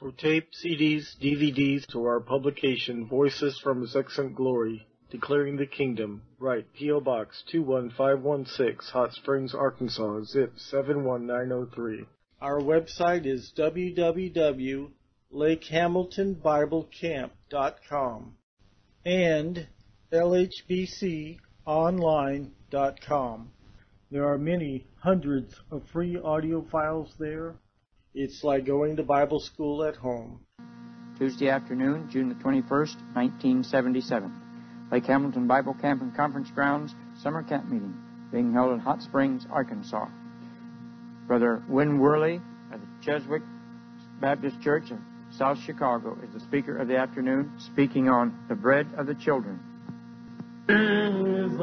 For tape, CDs, DVDs, to our publication, Voices from His Glory, Declaring the Kingdom, write P.O. Box 21516, Hot Springs, Arkansas, zip 71903. Our website is www.lakehamiltonbiblecamp.com and lhbconline.com. There are many hundreds of free audio files there. It's like going to Bible school at home. Tuesday afternoon, June the 21st, 1977. Lake Hamilton Bible Camp and Conference Grounds Summer Camp Meeting being held in Hot Springs, Arkansas. Brother Win Worley of the Cheswick Baptist Church in South Chicago is the speaker of the afternoon, speaking on the bread of the children. Jesus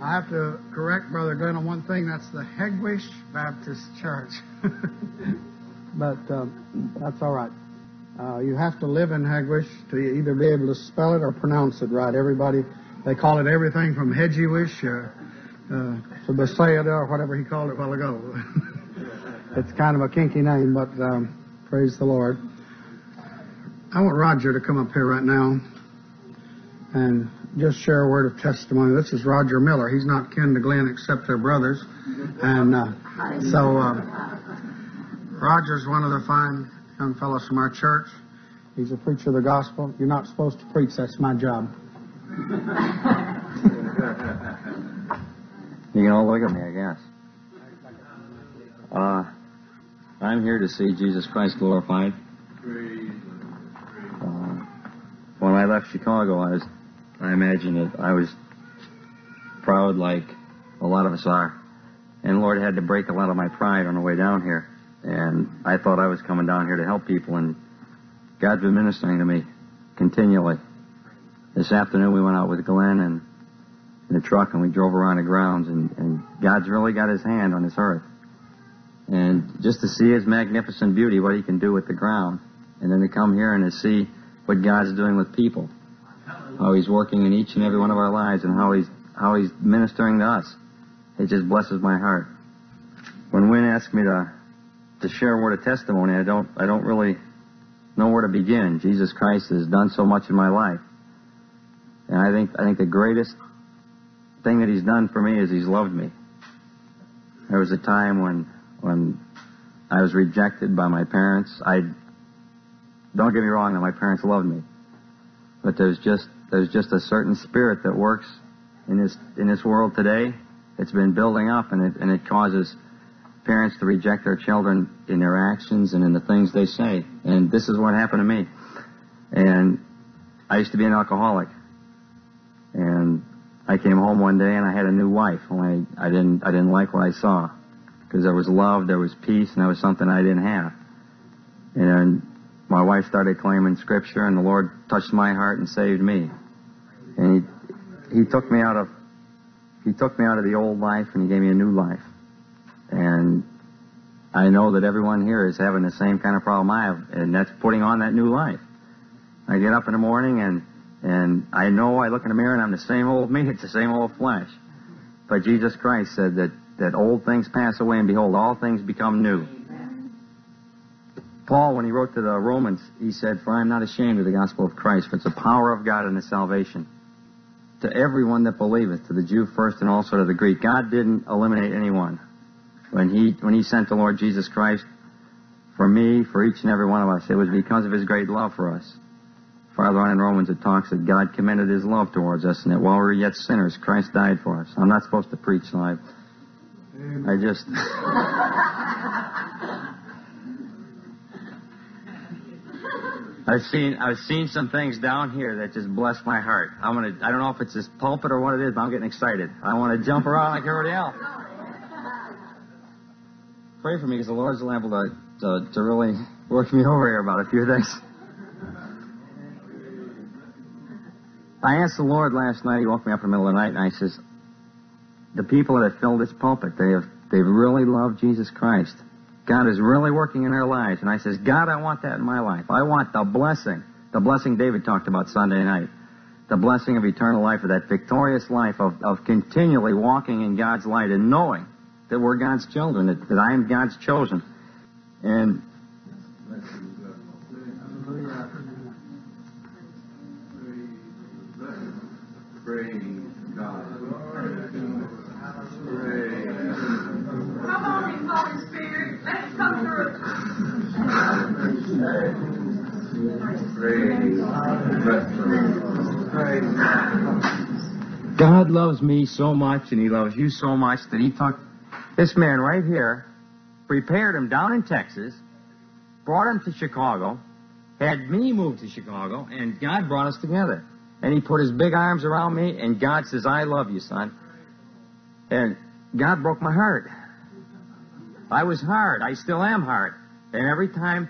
I have to correct Brother Glenn on one thing. That's the Hegewisch Baptist Church. but um, that's all right. Uh, you have to live in Hegewisch to either be able to spell it or pronounce it right. Everybody, they call it everything from Hedgewish uh, uh, to Bethsaida or whatever he called it a while ago. it's kind of a kinky name, but um, praise the Lord. I want Roger to come up here right now and just share a word of testimony. This is Roger Miller. He's not kin to Glenn except they're brothers. And uh, so uh, Roger's one of the fine young fellows from our church. He's a preacher of the gospel. You're not supposed to preach. That's my job. You can all look at me, I guess. Uh, I'm here to see Jesus Christ glorified. When I left Chicago, I was, I imagine that I was proud like a lot of us are. And Lord had to break a lot of my pride on the way down here. And I thought I was coming down here to help people, and God's been ministering to me continually. This afternoon we went out with Glenn and in the truck and we drove around the grounds and, and God's really got his hand on this earth. And just to see his magnificent beauty, what he can do with the ground, and then to come here and to see what God's doing with people, how he's working in each and every one of our lives and how he's how he's ministering to us. It just blesses my heart. When Win asked me to to share a word of testimony, I don't I don't really know where to begin. Jesus Christ has done so much in my life. And I think I think the greatest thing that he's done for me is he's loved me. There was a time when when I was rejected by my parents. I don't get me wrong that my parents loved me. But there's just there's just a certain spirit that works in this in this world today. It's been building up and it and it causes parents to reject their children in their actions and in the things they say. And this is what happened to me. And I used to be an alcoholic. And I came home one day and I had a new wife. Only I didn't I didn't like what I saw because there was love, there was peace, and there was something I didn't have. And my wife started claiming Scripture, and the Lord touched my heart and saved me. And He He took me out of He took me out of the old life and He gave me a new life. And I know that everyone here is having the same kind of problem I have, and that's putting on that new life. I get up in the morning and and I know I look in the mirror and I'm the same old me, it's the same old flesh. But Jesus Christ said that, that old things pass away and behold, all things become new. Paul, when he wrote to the Romans, he said, For I am not ashamed of the gospel of Christ, for it's the power of God unto salvation. To everyone that believeth, to the Jew first and also to the Greek. God didn't eliminate anyone. When he, when he sent the Lord Jesus Christ for me, for each and every one of us, it was because of his great love for us. Farther on in Romans, it talks that God commended His love towards us, and that while we were yet sinners, Christ died for us. I'm not supposed to preach, so I, I just. I've seen I've seen some things down here that just bless my heart. I'm gonna I don't know if it's this pulpit or what it is, but I'm getting excited. I want to jump around like everybody else. Pray for me because the Lord's liable to, to to really work me over here about a few things. I asked the Lord last night, he woke me up in the middle of the night, and I says, the people that have filled this pulpit, they have they've really loved Jesus Christ. God is really working in our lives. And I says, God, I want that in my life. I want the blessing. The blessing David talked about Sunday night. The blessing of eternal life, of that victorious life of, of continually walking in God's light and knowing that we're God's children, that, that I am God's chosen. And God loves me so much and He loves you so much that He took this man right here, prepared him down in Texas, brought him to Chicago, had me move to Chicago, and God brought us together. And He put His big arms around me, and God says, I love you, son. And God broke my heart. I was hard. I still am hard. And every time,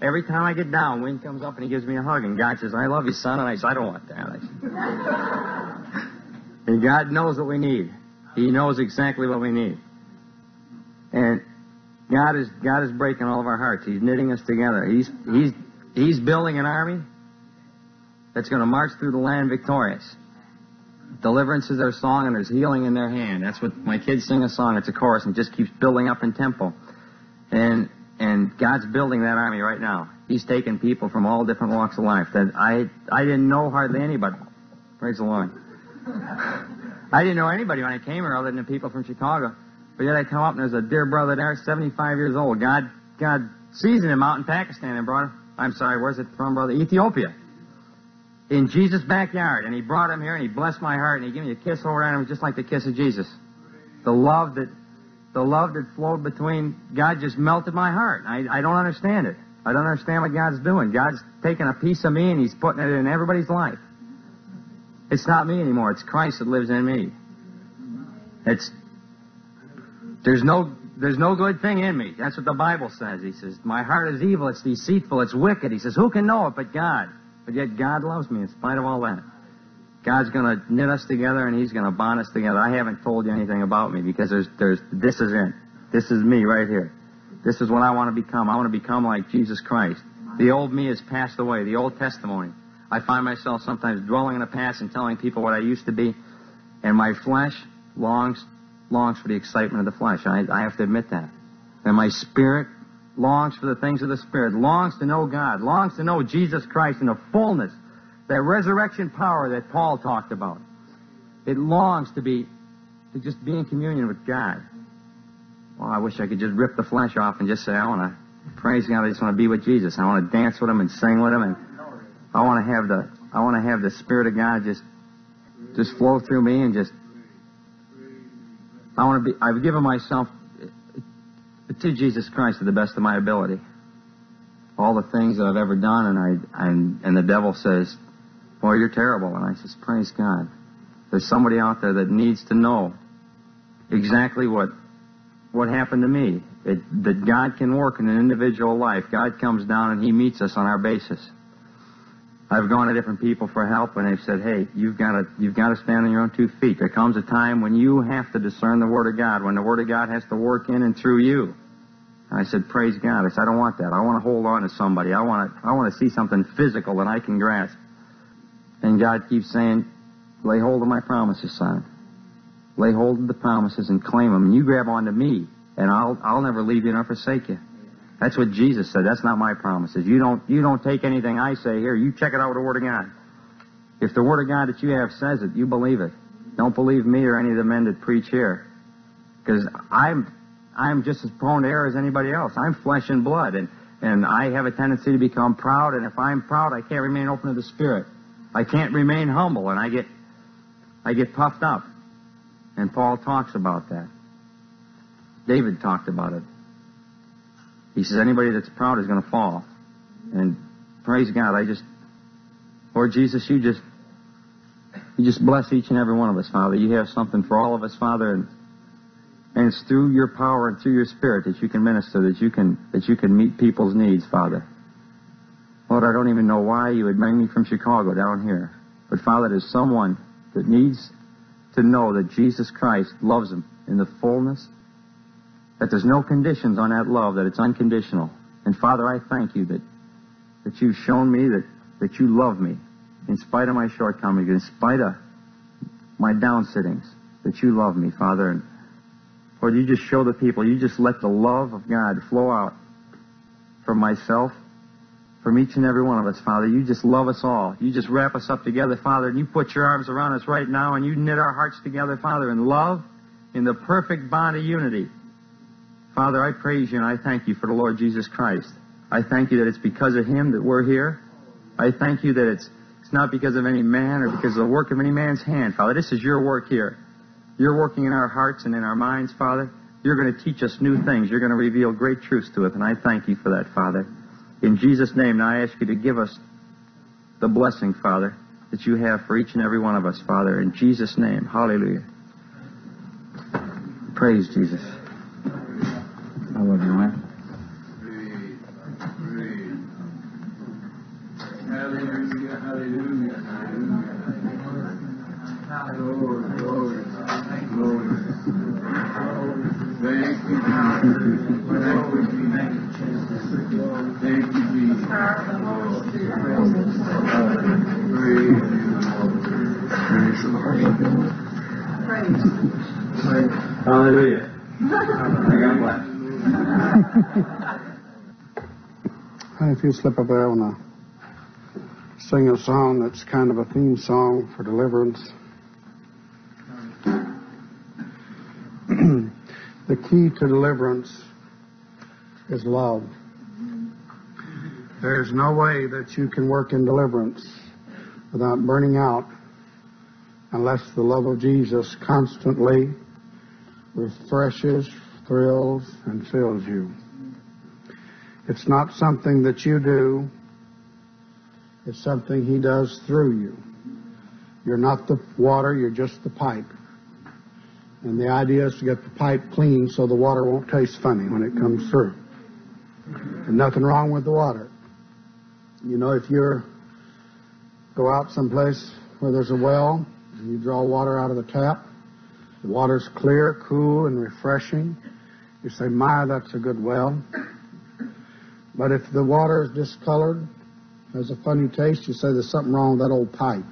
every time I get down, Wayne comes up and he gives me a hug, and God says, "I love you, son." And I said, "I don't want that." Said, and God knows what we need. He knows exactly what we need. And God is God is breaking all of our hearts. He's knitting us together. He's He's He's building an army that's going to march through the land victorious. Deliverance is their song, and there's healing in their hand. That's what my kids sing a song. It's a chorus, and just keeps building up in tempo. And and God's building that army right now. He's taking people from all different walks of life that I I didn't know hardly anybody. Praise the Lord. I didn't know anybody when I came here other than the people from Chicago. But yet I come up and there's a dear brother there, 75 years old. God God seasoned him out in Pakistan and brought him. I'm sorry, where's it from, brother? Ethiopia in Jesus' backyard, and he brought him here, and he blessed my heart, and he gave me a kiss over and it was just like the kiss of Jesus. The love that, the love that flowed between God just melted my heart. I, I don't understand it. I don't understand what God's doing. God's taking a piece of me and He's putting it in everybody's life. It's not me anymore. It's Christ that lives in me. It's there's no there's no good thing in me. That's what the Bible says. He says, My heart is evil, it's deceitful, it's wicked. He says, Who can know it but God? But yet God loves me in spite of all that. God's going to knit us together and He's going to bond us together. I haven't told you anything about me because there's, there's, this is it. This is me right here. This is what I want to become. I want to become like Jesus Christ. The old me has passed away. The old testimony. I find myself sometimes dwelling in the past and telling people what I used to be, and my flesh longs longs for the excitement of the flesh. I, I have to admit that. And my spirit longs for the things of the Spirit, longs to know God, longs to know Jesus Christ in the fullness, that resurrection power that Paul talked about. It longs to be, to just be in communion with God. Well, I wish I could just rip the flesh off and just say, I want to praise God. I just want to be with Jesus. I want to dance with Him and sing with Him, and I want to have the, I want to have the Spirit of God just, just flow through me and just. I want to be. I've given myself uh, to Jesus Christ to the best of my ability. All the things that I've ever done, and I and and the devil says, "Boy, you're terrible," and I says, "Praise God." There's somebody out there that needs to know exactly what what happened to me. It, that God can work in an individual life. God comes down and He meets us on our basis. I've gone to different people for help, and they've said, "Hey, you've got to you've got to stand on your own two feet. There comes a time when you have to discern the Word of God, when the Word of God has to work in and through you." And I said, "Praise God." I said, "I don't want that. I want to hold on to somebody. I want to I want to see something physical that I can grasp." And God keeps saying, "Lay hold of my promises, son. Lay hold of the promises and claim them. And you grab onto me, and I'll I'll never leave you nor forsake you." That's what Jesus said. That's not my promises. You don't you don't take anything I say here. You check it out with the Word of God. If the Word of God that you have says it, you believe it. Don't believe me or any of the men that preach here, because I'm I'm just as prone to error as anybody else. I'm flesh and blood, and and I have a tendency to become proud. And if I'm proud, I can't remain open to the Spirit. I can't remain humble, and I get I get puffed up. And Paul talks about that. David talked about it. He says anybody that's proud is going to fall. And praise God, I just, Lord Jesus, you just, you just bless each and every one of us, Father. You have something for all of us, Father, and, and it's through your power and through your Spirit that you can minister, that you can, that you can meet people's needs, Father. Lord, I don't even know why you would bring me from Chicago down here. But Father, there's someone that needs to know that Jesus Christ loves them in the fullness, that there's no conditions on that love, that it's unconditional. And Father, I thank you that, that you've shown me that, that you love me in spite of my shortcomings, in spite of my down sittings, that you love me, Father. And Lord, you just show the people, you just let the love of God flow out from myself, from each and every one of us, Father. You just love us all. You just wrap us up together, Father, and you put your arms around us right now, and you knit our hearts together, Father, in love, in the perfect bond of unity. Father, I praise you and I thank you for the Lord Jesus Christ. I thank you that it's because of him that we're here. I thank you that it's, it's not because of any man or because of the work of any man's hand, Father. This is your work here. You're working in our hearts and in our minds, Father. You're going to teach us new things. You're going to reveal great truths to us, and I thank you for that, Father. In Jesus' name, now I ask you to give us the blessing, Father, that you have for each and every one of us, Father. In Jesus' name, hallelujah. Praise Jesus. I love you, man. Hallelujah, hallelujah, hallelujah. Hallelujah. Bless. And if you slip up there, I sing a song that's kind of a theme song for deliverance. the key to deliverance is love. There's no way that you can work in deliverance without burning out unless the love of Jesus constantly refreshes, thrills, and fills you. It's not something that you do. It's something He does through you. You're not the water, you're just the pipe. And the idea is to get the pipe clean so the water won't taste funny when it comes through. And nothing wrong with the water. You know, if you're go out someplace where there's a well and you draw water out of the tap, the water's clear, cool, and refreshing. You say, My, that's a good well. But if the water is discolored, has a funny taste, you say there's something wrong with that old pipe.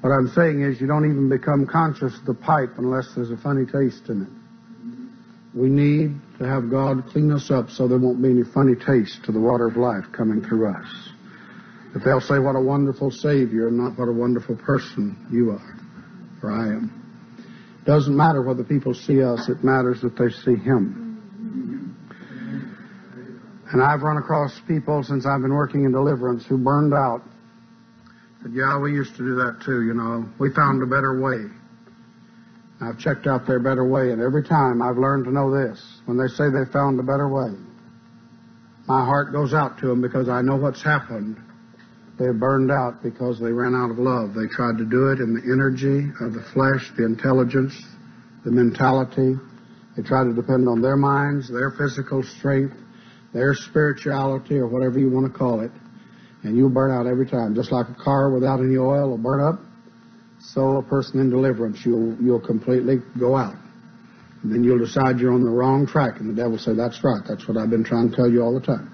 What I'm saying is you don't even become conscious of the pipe unless there's a funny taste in it. We need to have God clean us up so there won't be any funny taste to the water of life coming through us. If they'll say what a wonderful Savior and not what a wonderful person you are, or I am. Doesn't matter whether people see us, it matters that they see Him. And I've run across people since I've been working in deliverance who burned out. Yeah, we used to do that too, you know. We found a better way. I've checked out their better way, and every time I've learned to know this. When they say they found a better way, my heart goes out to them because I know what's happened. They've burned out because they ran out of love. They tried to do it in the energy of the flesh, the intelligence, the mentality. They tried to depend on their minds, their physical strength, their spirituality, or whatever you want to call it. And you'll burn out every time. Just like a car without any oil will burn up, so a person in deliverance, you'll, you'll completely go out. And then you'll decide you're on the wrong track, and the devil will say, That's right. That's what I've been trying to tell you all the time.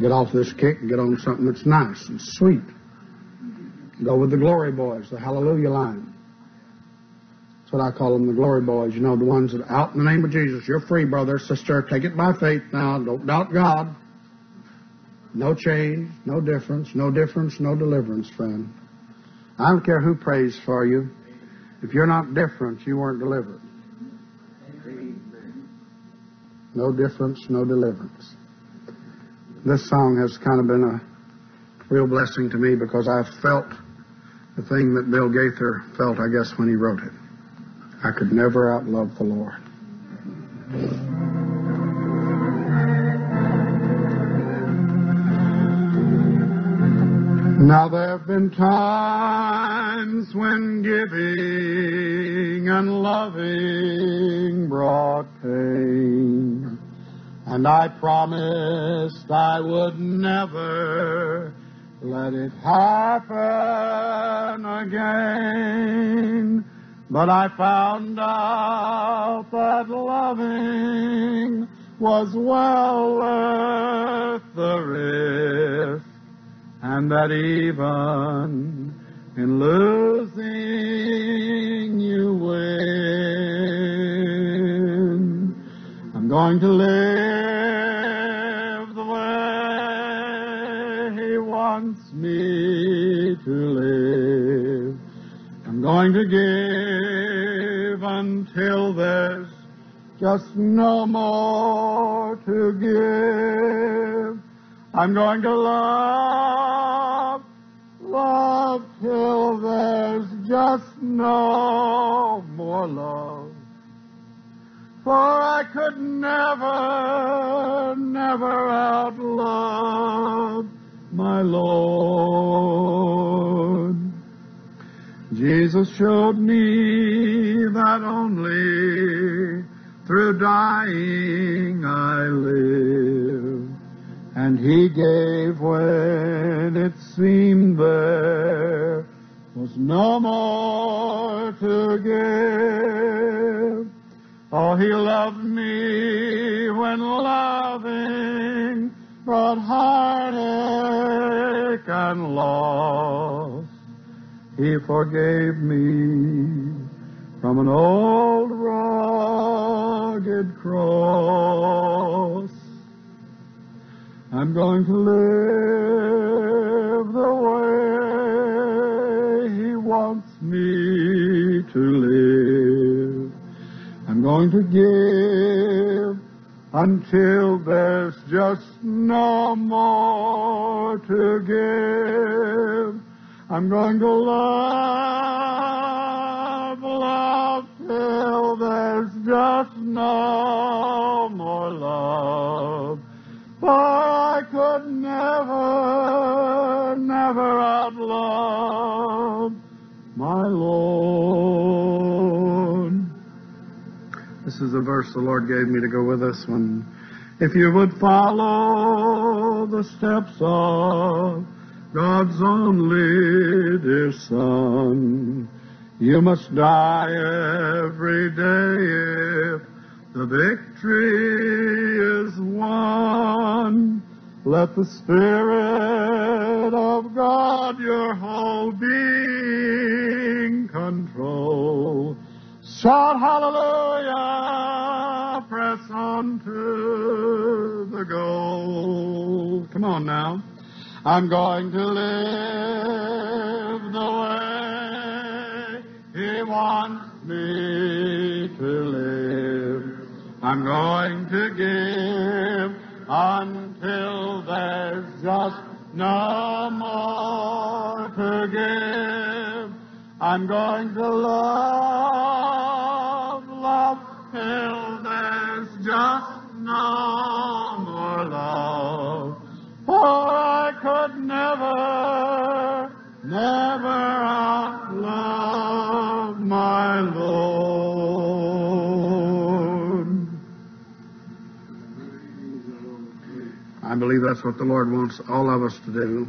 Get off this kick and get on something that's nice and sweet. Go with the glory boys, the hallelujah line. That's what I call them, the glory boys. You know, the ones that out in the name of Jesus. You're free, brother, sister. Take it by faith now. Don't doubt God. No change, no difference, no difference, no deliverance, friend. I don't care who prays for you. If you're not different, you weren't delivered. No difference, no deliverance. This song has kind of been a real blessing to me because I've felt the thing that Bill Gaither felt, I guess, when he wrote it. I could never outlove the Lord. Now there have been times when giving and loving brought pain, and I promised I would never let it happen again. But I found out that loving was well worth the risk, and that even in losing you win. I'm going to live the way He wants me to live. I'm going to give until there's just no more to give. I'm going to love, love till there's just no more love. For I could never, never outlove my Lord. Jesus showed me that only through dying I live. And he gave when it seemed there was no more to give. Oh, he loved me when loving brought heartache and loss. He forgave me from an old rugged cross. I'm going to live the way He wants me to live. I'm going to give until there's just no more to give. I'm going to love, love till there's just no more love. For I could never, never outlove my Lord. This is a verse the Lord gave me to go with us when, if you would follow the steps of God's only dear Son, you must die every day if the victory is won. Let the Spirit of God your whole being control. Shout hallelujah, press on to the goal. Come on now. I'm going to live the way He wants me to live. I'm going to give until there's just no more to give. I'm going to love, love till there's just no more love. For I could never, never outlove my Lord. Believe that's what the Lord wants all of us to do.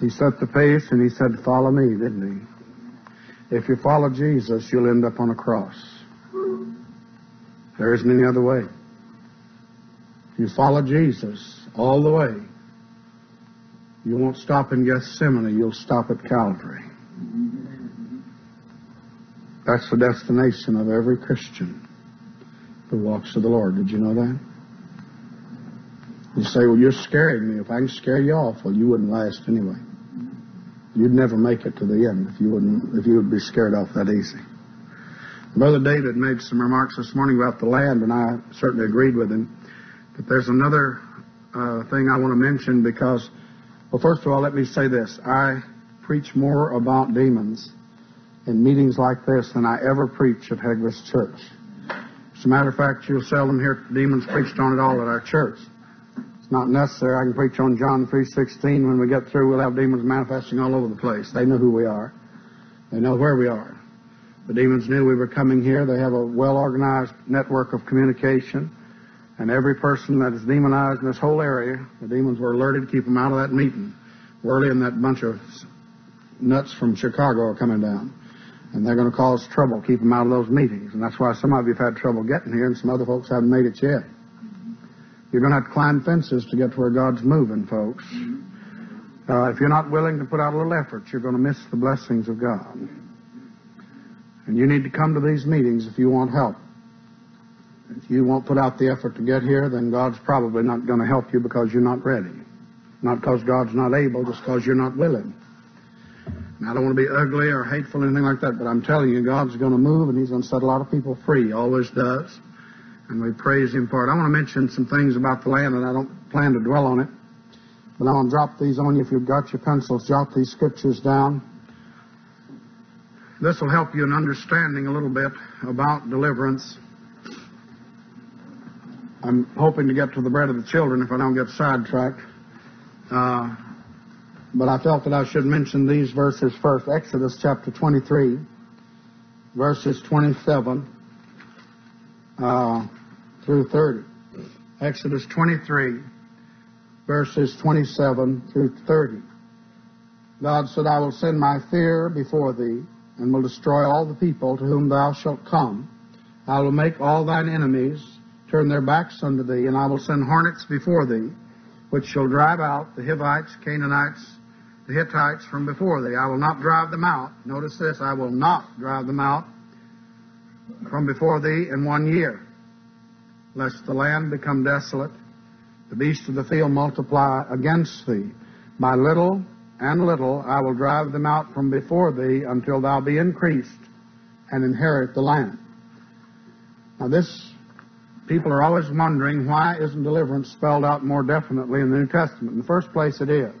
He set the pace and he said, Follow me, didn't he? If you follow Jesus, you'll end up on a cross. There isn't any other way. You follow Jesus all the way, you won't stop in Gethsemane, you'll stop at Calvary. That's the destination of every Christian who walks with the Lord. Did you know that? You say, well, you're scaring me. If I can scare you off, well, you wouldn't last anyway. You'd never make it to the end if you wouldn't, if you would be scared off that easy. Brother David made some remarks this morning about the land, and I certainly agreed with him. But there's another uh, thing I want to mention because, well, first of all, let me say this. I preach more about demons in meetings like this than I ever preach at Hegewisch Church. As a matter of fact, you'll seldom hear demons preached on at all at our church. It's not necessary. I can preach on John 3.16. When we get through, we'll have demons manifesting all over the place. They know who we are. They know where we are. The demons knew we were coming here. They have a well-organized network of communication. And every person that is demonized in this whole area, the demons were alerted to keep them out of that meeting. Worley and that bunch of nuts from Chicago are coming down. And they're going to cause trouble, keep them out of those meetings. And that's why some of you have had trouble getting here and some other folks haven't made it yet. You're going to have to climb fences to get to where God's moving, folks. Uh, if you're not willing to put out a little effort, you're going to miss the blessings of God. And you need to come to these meetings if you want help. If you won't put out the effort to get here, then God's probably not going to help you because you're not ready. Not because God's not able, just because you're not willing. And I don't want to be ugly or hateful or anything like that, but I'm telling you, God's going to move and He's going to set a lot of people free. He always does. And we praise Him for it. I want to mention some things about the land, and I don't plan to dwell on it. But I want to drop these on you. If you've got your pencils, jot these scriptures down. This will help you in understanding a little bit about deliverance. I'm hoping to get to the bread of the children if I don't get sidetracked. Uh, but I felt that I should mention these verses first. Exodus chapter 23, verses 27 uh, through 30. Exodus 23, verses 27 through 30. God said, I will send my fear before thee, and will destroy all the people to whom thou shalt come. I will make all thine enemies turn their backs unto thee, and I will send hornets before thee, which shall drive out the Hivites, Canaanites, the Hittites from before thee. I will not drive them out. Notice this, I will not drive them out from before thee in one year, lest the land become desolate, the beasts of the field multiply against thee. By little and little I will drive them out from before thee until thou be increased and inherit the land. Now this, people are always wondering why isn't deliverance spelled out more definitely in the New Testament? In the first place it is.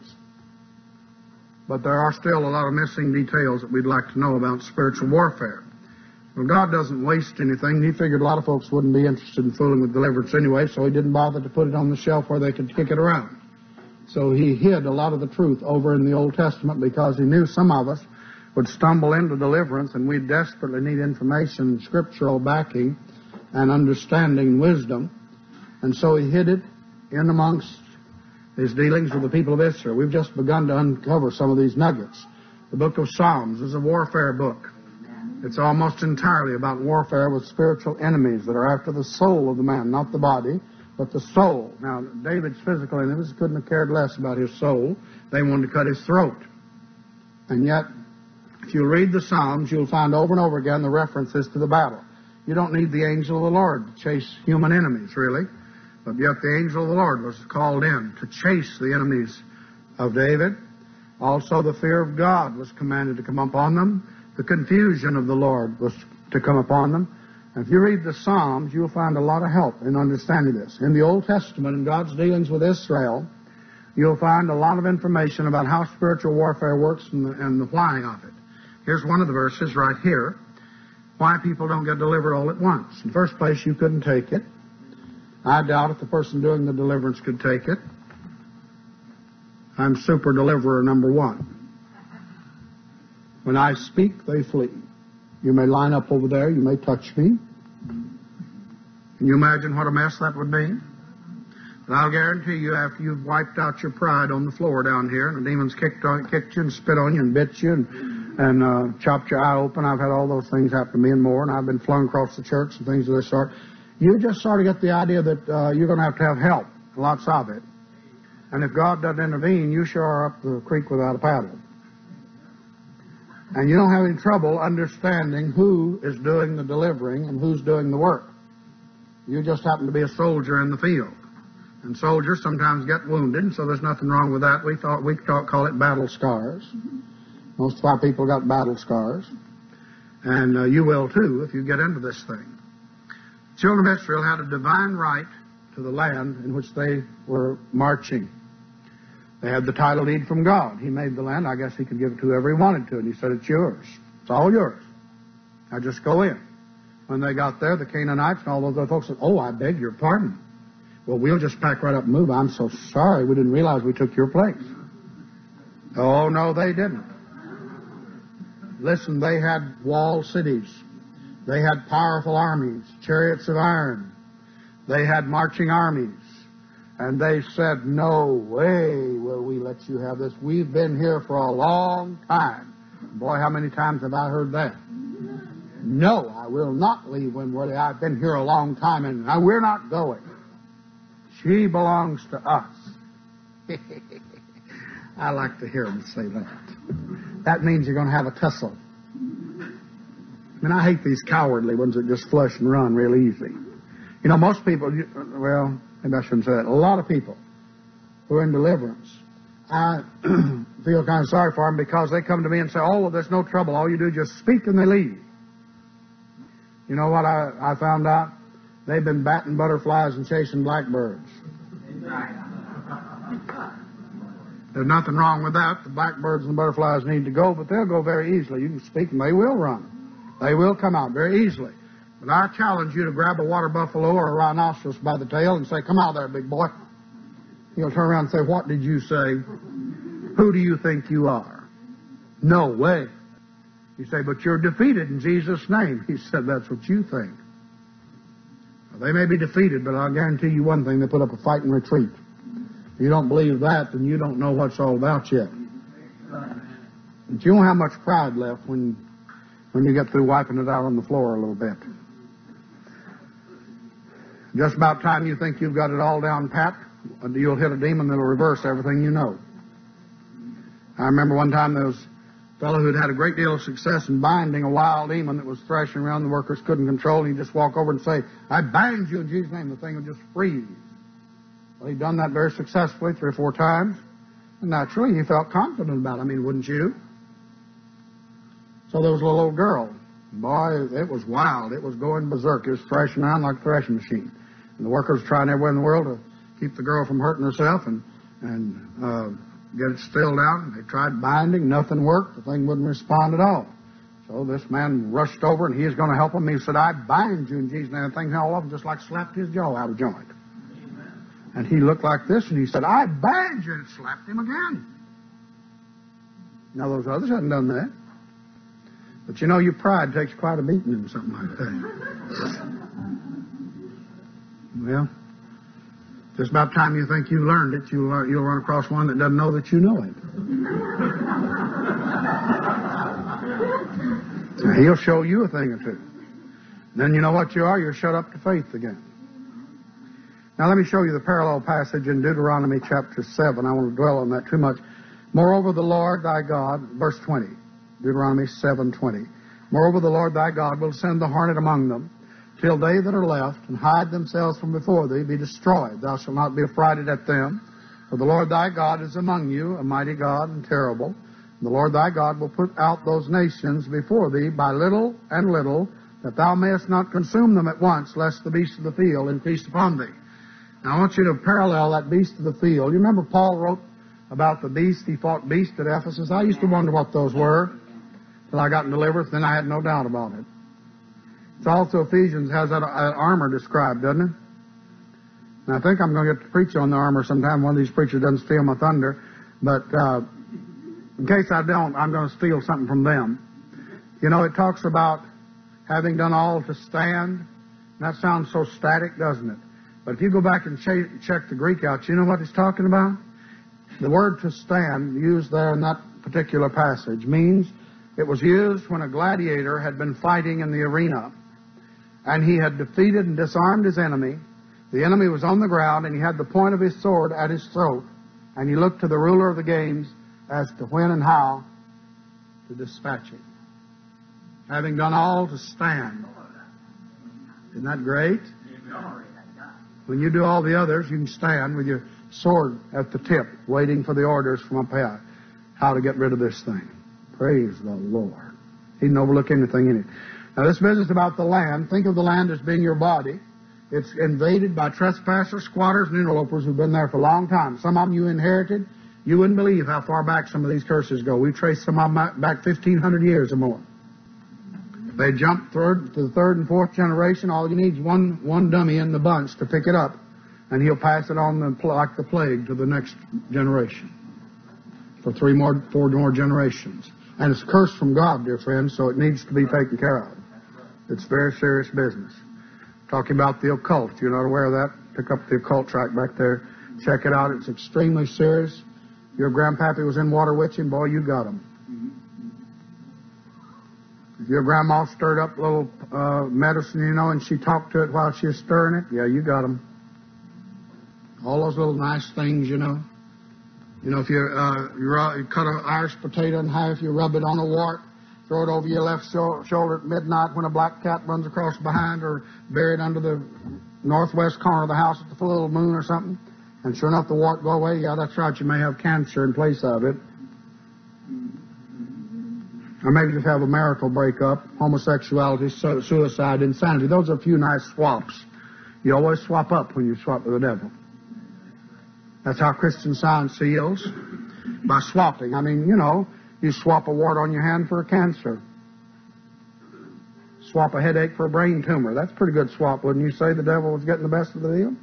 But there are still a lot of missing details that we'd like to know about spiritual warfare. Well, God doesn't waste anything. He figured a lot of folks wouldn't be interested in fooling with deliverance anyway, so he didn't bother to put it on the shelf where they could kick it around. So he hid a lot of the truth over in the Old Testament because he knew some of us would stumble into deliverance and we desperately need information, scriptural backing, and understanding and wisdom. And so he hid it in amongst his dealings with the people of Israel. We've just begun to uncover some of these nuggets. The book of Psalms is a warfare book. It's almost entirely about warfare with spiritual enemies that are after the soul of the man, not the body, but the soul. Now, David's physical enemies couldn't have cared less about his soul. They wanted to cut his throat. And yet, if you read the Psalms, you'll find over and over again the references to the battle. You don't need the angel of the Lord to chase human enemies, really. But yet the angel of the Lord was called in to chase the enemies of David. Also, the fear of God was commanded to come upon them. The confusion of the Lord was to come upon them. And if you read the Psalms, you'll find a lot of help in understanding this. In the Old Testament, in God's dealings with Israel, you'll find a lot of information about how spiritual warfare works and the, and the why of it. Here's one of the verses right here. Why people don't get delivered all at once. In the first place, you couldn't take it. I doubt if the person doing the deliverance could take it. I'm super deliverer number one. When I speak, they flee. You may line up over there, you may touch me. Can you imagine what a mess that would be? But I'll guarantee you, after you've wiped out your pride on the floor down here, and the demons kicked on, kicked you and spit on you and bit you and, and uh, chopped your eye open, I've had all those things happen to me and more, and I've been flung across the church and things of this sort. You just sort of get the idea that uh, you're going to have to have help, lots of it. And if God doesn't intervene, you sure are up the creek without a paddle. And you don't have any trouble understanding who is doing the delivering and who's doing the work. You just happen to be a soldier in the field. And soldiers sometimes get wounded, so there's nothing wrong with that. We thought we talk, call it battle scars. Most of our people got battle scars. And uh, you will too if you get into this thing. Children of Israel had a divine right to the land in which they were marching. They had the title deed from God. He made the land. I guess he could give it to whoever he wanted to, and he said, It's yours. It's all yours. Now just go in. When they got there, the Canaanites and all those other folks said, Oh, I beg your pardon. Well, we'll just pack right up and move. I'm so sorry. We didn't realize we took your place. Oh, no, they didn't. Listen, they had walled cities. They had powerful armies, chariots of iron. They had marching armies. And they said, No way will we let you have this. We've been here for a long time. Boy, how many times have I heard that? No, I will not leave Win Worley. I've been here a long time and we're not going. She belongs to us. I like to hear them say that. That means you're going to have a tussle. I mean, I hate these cowardly ones that just flush and run real easy. You know, most people, well, maybe I shouldn't say that. A lot of people who are in deliverance, I feel kind of sorry for them because they come to me and say, oh, well, there's no trouble. All you do is just speak and they leave. You know what I, I found out? They've been batting butterflies and chasing blackbirds. There's nothing wrong with that. The blackbirds and the butterflies need to go, but they'll go very easily. You can speak and they will run. They will come out very easily. But I challenge you to grab a water buffalo or a rhinoceros by the tail and say, come out there, big boy. He'll turn around and say, what did you say? Who do you think you are? No way. You say, but you're defeated in Jesus' name. He said, that's what you think. They may be defeated, but I'll guarantee you one thing, they put up a fight and retreat. If you don't believe that, then you don't know what's all about yet. But you don't have much pride left when, when you get through wiping it out on the floor a little bit. Just about time you think you've got it all down pat, you'll hit a demon that'll reverse everything you know. I remember one time there was a fellow who'd had a great deal of success in binding a wild demon that was thrashing around the workers couldn't control, and he'd just walk over and say, I bind you in Jesus' name. The thing would just freeze. Well, he'd done that very successfully three or four times. And naturally, he felt confident about it. I mean, wouldn't you? So there was a little old girl. Boy, it was wild. It was going berserk. It was thrashing around like a thrashing machine. And the workers trying everywhere in the world to keep the girl from hurting herself and, and uh, get it stilled out. They tried binding. Nothing worked. The thing wouldn't respond at all. So this man rushed over and he going to help him. He said, I bind you in Jesus' name. The thing all of just like slapped his jaw out of joint. And he looked like this, and he said, I bind you, and slapped him again. Now, those others hadn't done that. But you know, your pride takes quite a beating in something like that. Well, just about time you think you learned it, you'll, uh, you'll run across one that doesn't know that you know it. He'll show you a thing or two. Then you know what you are? You're shut up to faith again. Now let me show you the parallel passage in Deuteronomy chapter 7. I won't dwell on that too much. Moreover, the Lord thy God, verse 20, Deuteronomy 7:20. Moreover, the Lord thy God will send the hornet among them, till they that are left and hide themselves from before thee be destroyed. Thou shalt not be affrighted at them, for the Lord thy God is among you, a mighty God and terrible. And the Lord thy God will put out those nations before thee by little and little, that thou mayest not consume them at once, lest the beasts of the field increase upon thee. Now I want you to parallel that beast of the field. You remember Paul wrote about the beast, he fought beasts at Ephesus. I used to wonder what those were till I got deliverance, then I had no doubt about it. It's also Ephesians has that, that armor described, doesn't it? And I think I'm going to get to preach on the armor sometime. One of these preachers doesn't steal my thunder. But uh, in case I don't, I'm going to steal something from them. You know, it talks about having done all to stand. That sounds so static, doesn't it? But if you go back and check the Greek out, you know what it's talking about? The word to stand, used there in that particular passage, means it was used when a gladiator had been fighting in the arena and he had defeated and disarmed his enemy. The enemy was on the ground and he had the point of his sword at his throat and he looked to the ruler of the games as to when and how to dispatch him. Having done all to stand. Isn't that great? When you do all the others, you can stand with your sword at the tip, waiting for the orders from up high, how to get rid of this thing. Praise the Lord. He didn't overlook anything in it. Now, this business about the land, think of the land as being your body. It's invaded by trespassers, squatters, and interlopers who've been there for a long time. Some of them you inherited. You wouldn't believe how far back some of these curses go. We traced some of them back 1,500 years or more. They jump third to the third and fourth generation. All you need is one one dummy in the bunch to pick it up, and he'll pass it on the, like the plague to the next generation for three more, four more generations. And it's cursed from God, dear friends, so it needs to be taken care of. It's very serious business. Talking about the occult. You're not aware of that, pick up the occult track back there. Check it out. It's extremely serious. Your grandpappy was in water witching, boy, you got him. Your grandma stirred up a little uh, medicine, you know, and she talked to it while she was stirring it. Yeah, you got them. All those little nice things, you know. You know, if you, uh, you cut an Irish potato in half, you rub it on a wart, throw it over your left sho- shoulder at midnight when a black cat runs across behind, or bury it under the northwest corner of the house at the full moon or something. And sure enough, the wart go away. Yeah, that's right. You may have cancer in place of it. Or maybe just have a marital breakup, homosexuality, su- suicide, insanity. Those are a few nice swaps. You always swap up when you swap with the devil. That's how Christian science heals by swapping. I mean, you know, you swap a wart on your hand for a cancer. Swap a headache for a brain tumor. That's pretty good swap, wouldn't you say? The devil was getting the best of the deal.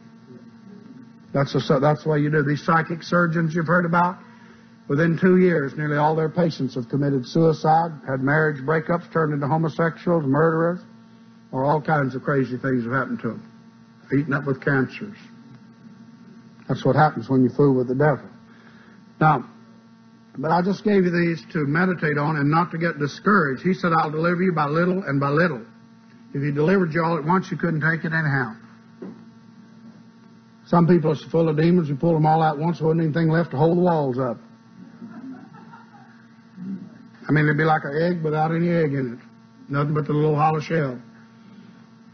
That's the that's the way you do. These psychic surgeons you've heard about. Within two years, nearly all their patients have committed suicide, had marriage breakups, turned into homosexuals, murderers, or all kinds of crazy things have happened to them. Eaten up with cancers. That's what happens when you fool with the devil. Now, but I just gave you these to meditate on and not to get discouraged. He said, I'll deliver you by little and by little. If he delivered you all at once, you couldn't take it anyhow. Some people are full of demons, you pull them all out once, there wasn't anything left to hold the walls up. I mean, it'd be like an egg without any egg in it. Nothing but the little hollow shell.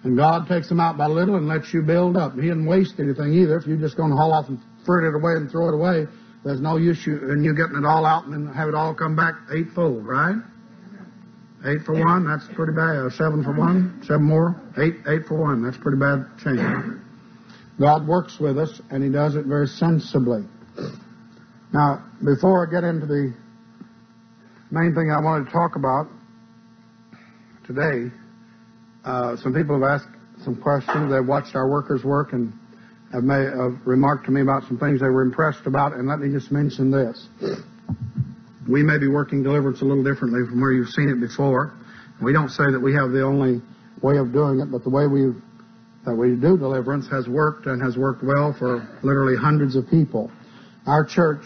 And God takes them out by little and lets you build up. He didn't waste anything either. If you're just going to haul off and frit it away and throw it away, there's no use you, and you getting it all out and then have it all come back eightfold, right? Eight for one, that's pretty bad. Uh, seven for one, seven more, eight, eight for one. That's pretty bad change. God works with us, and He does it very sensibly. Now, before I get into the main thing I wanted to talk about today, uh, some people have asked some questions. They've watched our workers work and have, made, have remarked to me about some things they were impressed about. And let me just mention this. We may be working deliverance a little differently from where you've seen it before. We don't say that we have the only way of doing it, but the way we that we do deliverance has worked and has worked well for literally hundreds of people. Our church,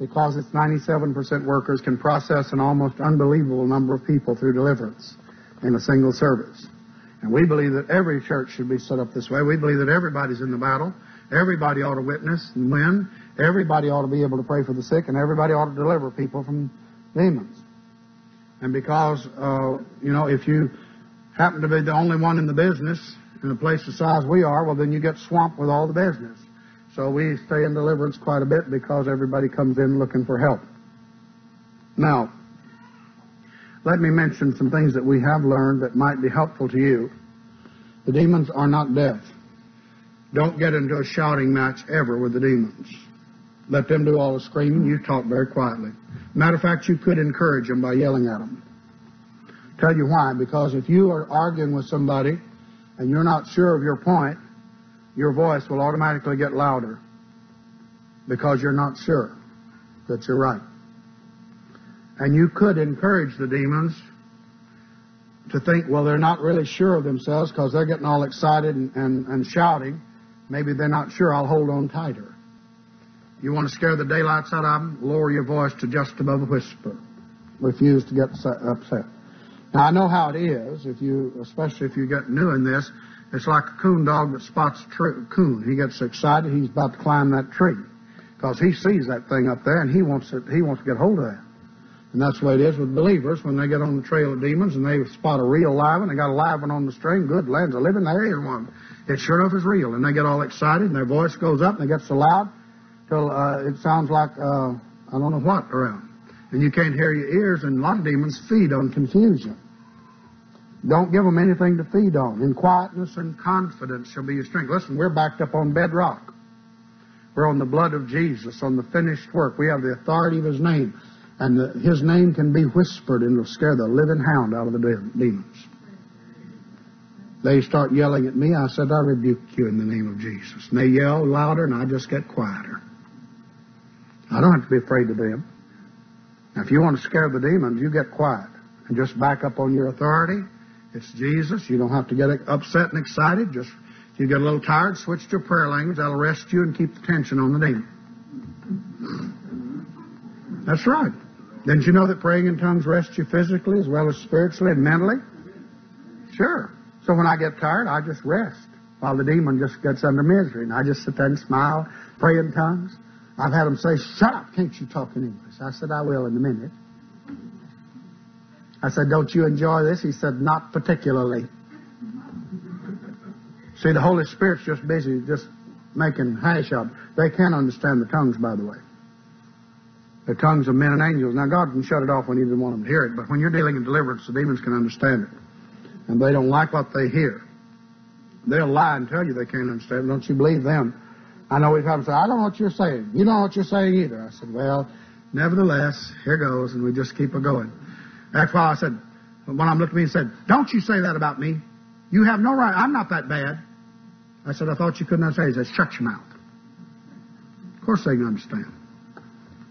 because it's 97% workers, can process an almost unbelievable number of people through deliverance in a single service. And we believe that every church should be set up this way. We believe that everybody's in the battle. Everybody ought to witness and win. Everybody ought to be able to pray for the sick, and everybody ought to deliver people from demons. And because, uh, you know, if you happen to be the only one in the business in a place the size we are, well, then you get swamped with all the business. So we stay in deliverance quite a bit because everybody comes in looking for help. Now, let me mention some things that we have learned that might be helpful to you. The demons are not deaf. Don't get into a shouting match ever with the demons. Let them do all the screaming. You talk very quietly. Matter of fact, you could encourage them by yelling at them. Tell you why. Because if you are arguing with somebody and you're not sure of your point, your voice will automatically get louder because you're not sure that you're right. And you could encourage the demons to think, well, they're not really sure of themselves because they're getting all excited and, and, and shouting. Maybe they're not sure. I'll hold on tighter. You want to scare the daylights out of them? Lower your voice to just above a whisper. Refuse to get upset. Now I know how it is. If you, especially if you get new in this, it's like a coon dog that spots a tr- coon. He gets excited. He's about to climb that tree because he sees that thing up there and he wants it. He wants to get hold of that. And that's the way it is with believers when they get on the trail of demons and they spot a real live one. They got a live one on the string. Good lands, a living there is one. It sure enough is real. And they get all excited and their voice goes up and it gets so loud till uh, it sounds like uh, I don't know what around. And you can't hear your ears. And a lot of demons feed on confusion. Don't give them anything to feed on. In quietness and confidence shall be your strength. Listen, we're backed up on bedrock. We're on the blood of Jesus, on the finished work. We have the authority of His name. And the, His name can be whispered and it'll scare the living hound out of the demons. They start yelling at me. I said, I rebuke you in the name of Jesus. And they yell louder and I just get quieter. I don't have to be afraid of them. Now, if you want to scare the demons, you get quiet and just back up on your authority. It's Jesus. You don't have to get upset and excited. Just if you get a little tired, switch to prayer language. That'll rest you and keep the tension on the demon. That's right. Didn't you know that praying in tongues rests you physically as well as spiritually and mentally? Sure. So when I get tired, I just rest while the demon just gets under misery. And I just sit there and smile, pray in tongues. I've had them say, shut up, can't you talk in English? I said, I will in a minute. I said, don't you enjoy this? He said, not particularly. See, the Holy Spirit's just busy just making hash of. They can't understand the tongues, by the way. The tongues of men and angels. Now, God can shut it off when He doesn't want them to hear it, but when you're dealing in deliverance, the demons can understand it. And they don't like what they hear. They'll lie and tell you they can't understand it. Don't you believe them? I know we've had them say, I don't know what you're saying. You don't know what you're saying either. I said, well, nevertheless, here goes, and we just keep it going. That's why I said, when I'm looking at me and said, don't you say that about me. You have no right. I'm not that bad. I said, I thought you couldn't understand. He said, shut your mouth. Of course they can understand.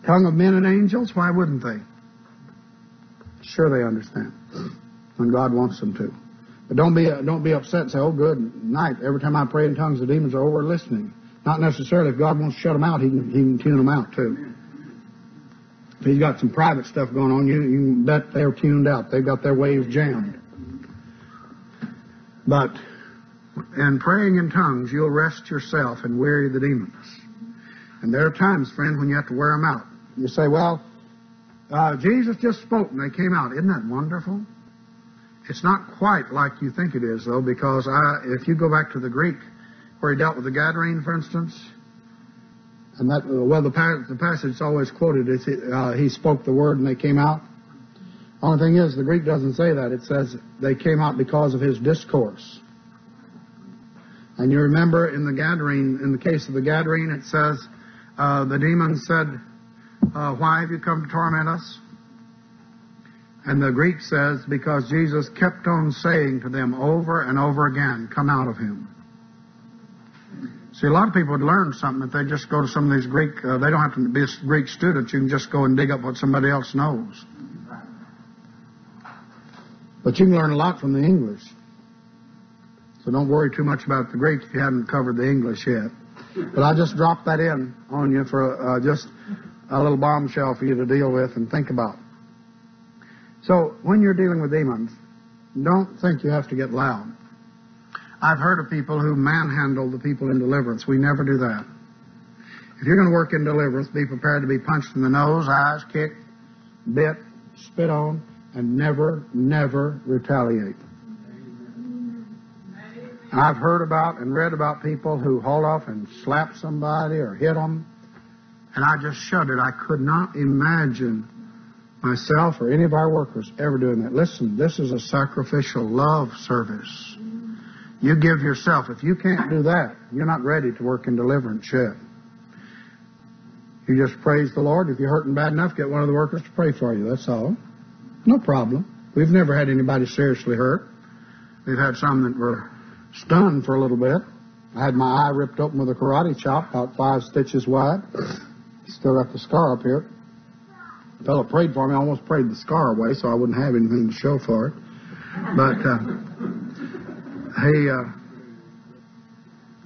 Tongue of men and angels, why wouldn't they? Sure they understand. When God wants them to. But don't be, don't be upset and say, oh good night. Every time I pray in tongues, the demons are over listening. Not necessarily. If God wants to shut them out, he can, he can tune them out too. If he's got some private stuff going on, you, you can bet they're tuned out. They've got their waves jammed. But in praying in tongues, you'll rest yourself and weary the demons. And there are times, friend, when you have to wear them out. You say, well, uh, Jesus just spoke and they came out. Isn't that wonderful? It's not quite like you think it is, though, because I, if you go back to the Greek, where he dealt with the Gadarene, for instance, and that, well, the, the passage is always quoted is uh, he spoke the word and they came out. Only thing is, the Greek doesn't say that. It says they came out because of his discourse. And you remember in the Gadarene, in the case of the Gadarene, it says, uh, the demon said, uh, Why have you come to torment us? And the Greek says, Because Jesus kept on saying to them over and over again, Come out of him. See, a lot of people would learn something if they just go to some of these Greek, uh, they don't have to be Greek students. You can just go and dig up what somebody else knows. But you can learn a lot from the English. So don't worry too much about the Greek if you haven't covered the English yet. But I just dropped that in on you for uh, just a little bombshell for you to deal with and think about. So when you're dealing with demons, don't think you have to get loud. I've heard of people who manhandle the people in deliverance. We never do that. If you're going to work in deliverance, be prepared to be punched in the nose, eyes, kicked, bit, spit on, and never, never retaliate. I've heard about and read about people who haul off and slap somebody or hit them, and I just shuddered. I could not imagine myself or any of our workers ever doing that. Listen, this is a sacrificial love service. You give yourself. If you can't do that, you're not ready to work in deliverance yet. You just praise the Lord. If you're hurting bad enough, get one of the workers to pray for you. That's all. No problem. We've never had anybody seriously hurt. We've had some that were stunned for a little bit. I had my eye ripped open with a karate chop, about five stitches wide. Still got the scar up here. The fellow prayed for me. I almost prayed the scar away so I wouldn't have anything to show for it. But, uh, hey, uh,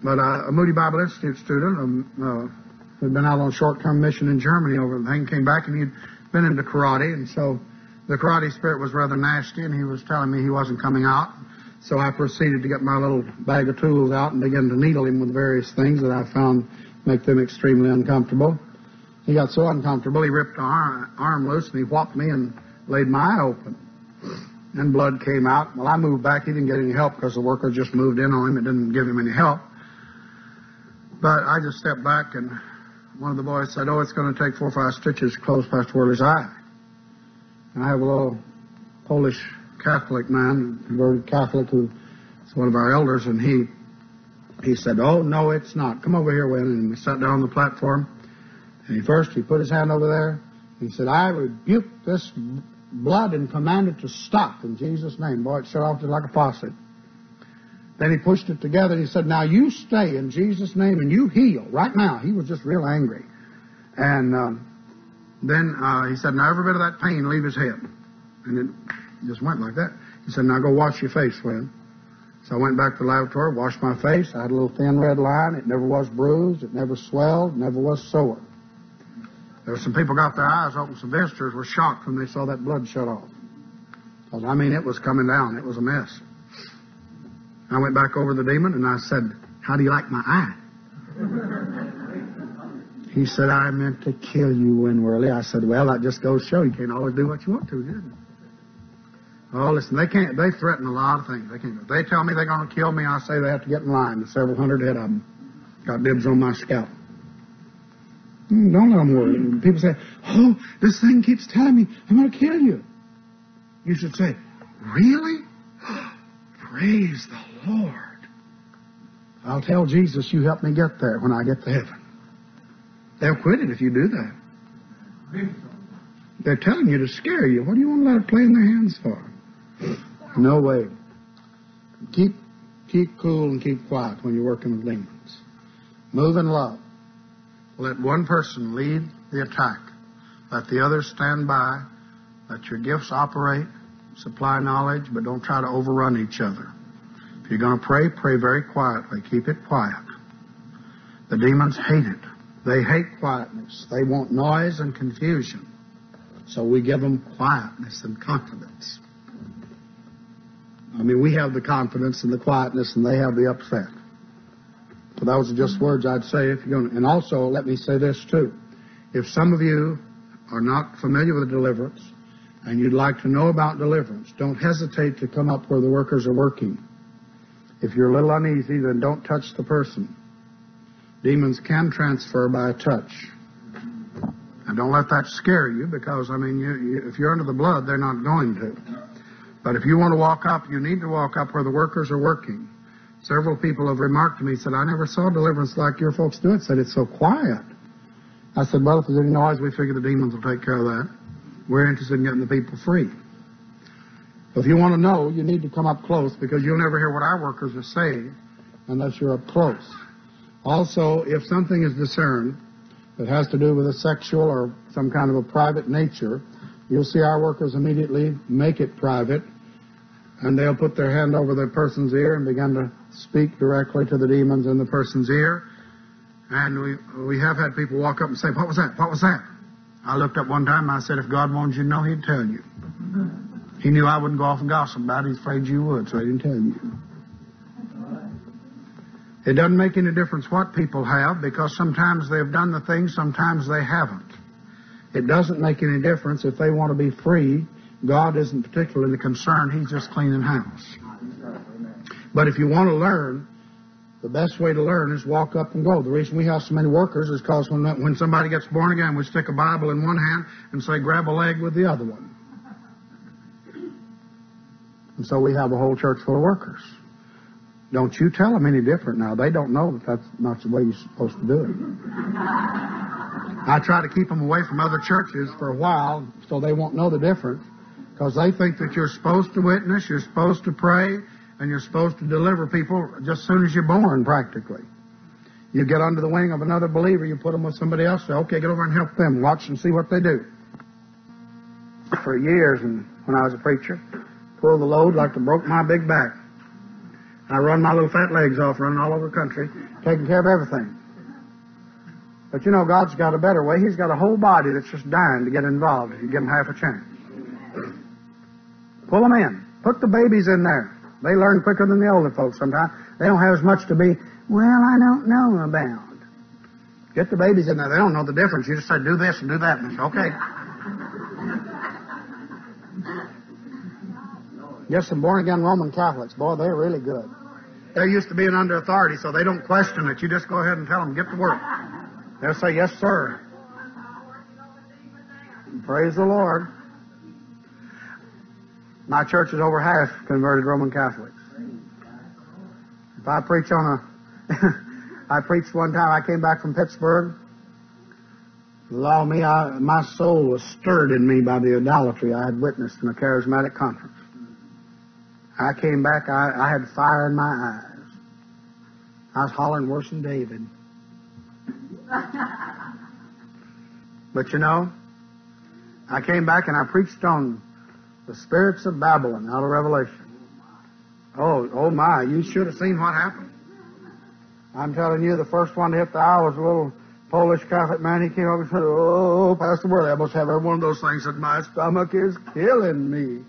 but uh, a Moody Bible Institute student, um, uh, had been out on a short-term mission in Germany over the thing, came back and he'd been into karate, and so the karate spirit was rather nasty, and he was telling me he wasn't coming out. So I proceeded to get my little bag of tools out and begin to needle him with various things that I found make them extremely uncomfortable. He got so uncomfortable, he ripped the arm, arm loose and he whopped me and laid my eye open. And blood came out. Well, I moved back. He didn't get any help because the worker just moved in on him. and didn't give him any help. But I just stepped back and one of the boys said, oh, it's going to take four or five stitches to close Pastor Worley's eye. And I have a little Polish Catholic man, converted Catholic, who is one of our elders, and he he said, "Oh no, it's not. Come over here, Win." And we sat down on the platform. And he first he put his hand over there. He said, "I rebuke this blood and command it to stop in Jesus' name." Boy, it shut off just like a faucet. Then he pushed it together. He said, "Now you stay in Jesus' name and you heal right now." He was just real angry, and um, then uh, he said, "Now every bit of that pain leave his head," and it just went like that. He said, "Now go wash your face, Flynn." So I went back to the laboratory, washed my face. I had a little thin red line. It never was bruised. It never swelled. Never was sore. There were some people got their eyes open. Some visitors were shocked when they saw that blood shut off. Because, I mean, it was coming down. It was a mess. I went back over the demon and I said, "How do you like my eye?" He said, "I meant to kill you, Win Worley." I said, "Well, that just goes to show you can't always do what you want to, did Oh, listen, they can't. They threaten a lot of things. They can't. They tell me they're going to kill me, I say they have to get in line. There's several hundred head of them got dibs on my scalp. Mm, Don't let them worry. People say, "Oh, this thing keeps telling me I'm going to kill you." You should say, "Really? Praise the Lord." I'll tell Jesus, "You helped me get there when I get to heaven." They'll quit it if you do that. They're telling you to scare you. What do you want to let it play in their hands for? No way. Keep keep cool and keep quiet when you're working with demons. Move in love. Let one person lead the attack. Let the others stand by. Let your gifts operate. Supply knowledge, but don't try to overrun each other. If you're going to pray, pray very quietly. Keep it quiet. The demons hate it. They hate quietness. They want noise and confusion. So we give them quietness and confidence. I mean, we have the confidence and the quietness, and they have the upset. So those are just words I'd say if you're going. to. And also, let me say this too: if some of you are not familiar with deliverance, and you'd like to know about deliverance, don't hesitate to come up where the workers are working. If you're a little uneasy, then don't touch the person. Demons can transfer by a touch. And don't let that scare you because, I mean, you, you, if you're under the blood, they're not going to. But if you want to walk up, you need to walk up where the workers are working. Several people have remarked to me, said, I never saw deliverance like your folks do it. Said, it's so quiet. I said, well, if there's any noise, we figure the demons will take care of that. We're interested in getting the people free. If you want to know, you need to come up close because you'll never hear what our workers are saying unless you're up close. Also, if something is discerned that has to do with a sexual or some kind of a private nature, you'll see our workers immediately make it private and they'll put their hand over the person's ear and begin to speak directly to the demons in the person's ear. And we, we have had people walk up and say, What was that? What was that? I looked up one time and I said, If God wanted you to know, He'd tell you. He knew I wouldn't go off and gossip about it. He's afraid you would, so He didn't tell you. It doesn't make any difference what people have because sometimes they've done the thing, sometimes they haven't. It doesn't make any difference if they want to be free. God isn't particularly concerned. He's just cleaning house. But if you want to learn, the best way to learn is walk up and go. The reason we have so many workers is because when, when somebody gets born again, we stick a Bible in one hand and say, grab a leg with the other one. And so we have a whole church full of workers. Don't you tell them any different now. They don't know that that's not the way you're supposed to do it. I try to keep them away from other churches for a while so they won't know the difference because they think that you're supposed to witness, you're supposed to pray, and you're supposed to deliver people just as soon as you're born, practically. You get under the wing of another believer, you put them with somebody else, say, okay, get over and help them, watch and see what they do. For years, and when I was a preacher, pulled the load like to broke my big back. I run my little fat legs off running all over the country, taking care of everything. But you know, God's got a better way. He's got a whole body that's just dying to get involved if you give them half a chance. Pull them in. Put the babies in there. They learn quicker than the older folks sometimes. They don't have as much to be, well, I don't know about. Get the babies in there. They don't know the difference. You just say, do this and do that. And it's okay. Get some born again Roman Catholics. Boy, they're really good. They're used to being under authority, so they don't question it. You just go ahead and tell them, get to work. They'll say, yes, sir. Praise the Lord. My church is over half converted Roman Catholics. If I preach on a, I preached one time, I came back from Pittsburgh. Allow me, I, my soul was stirred in me by the idolatry I had witnessed in a charismatic conference. I came back, I, I had fire in my eyes. I was hollering worse than David. But you know, I came back and I preached on the spirits of Babylon out of Revelation. Oh, oh my, you should have seen what happened. I'm telling you, the first one to hit the aisle was a little Polish Catholic man, he came up and said, Oh, Pastor Worley, I must have every one of those things. Said, My stomach is killing me.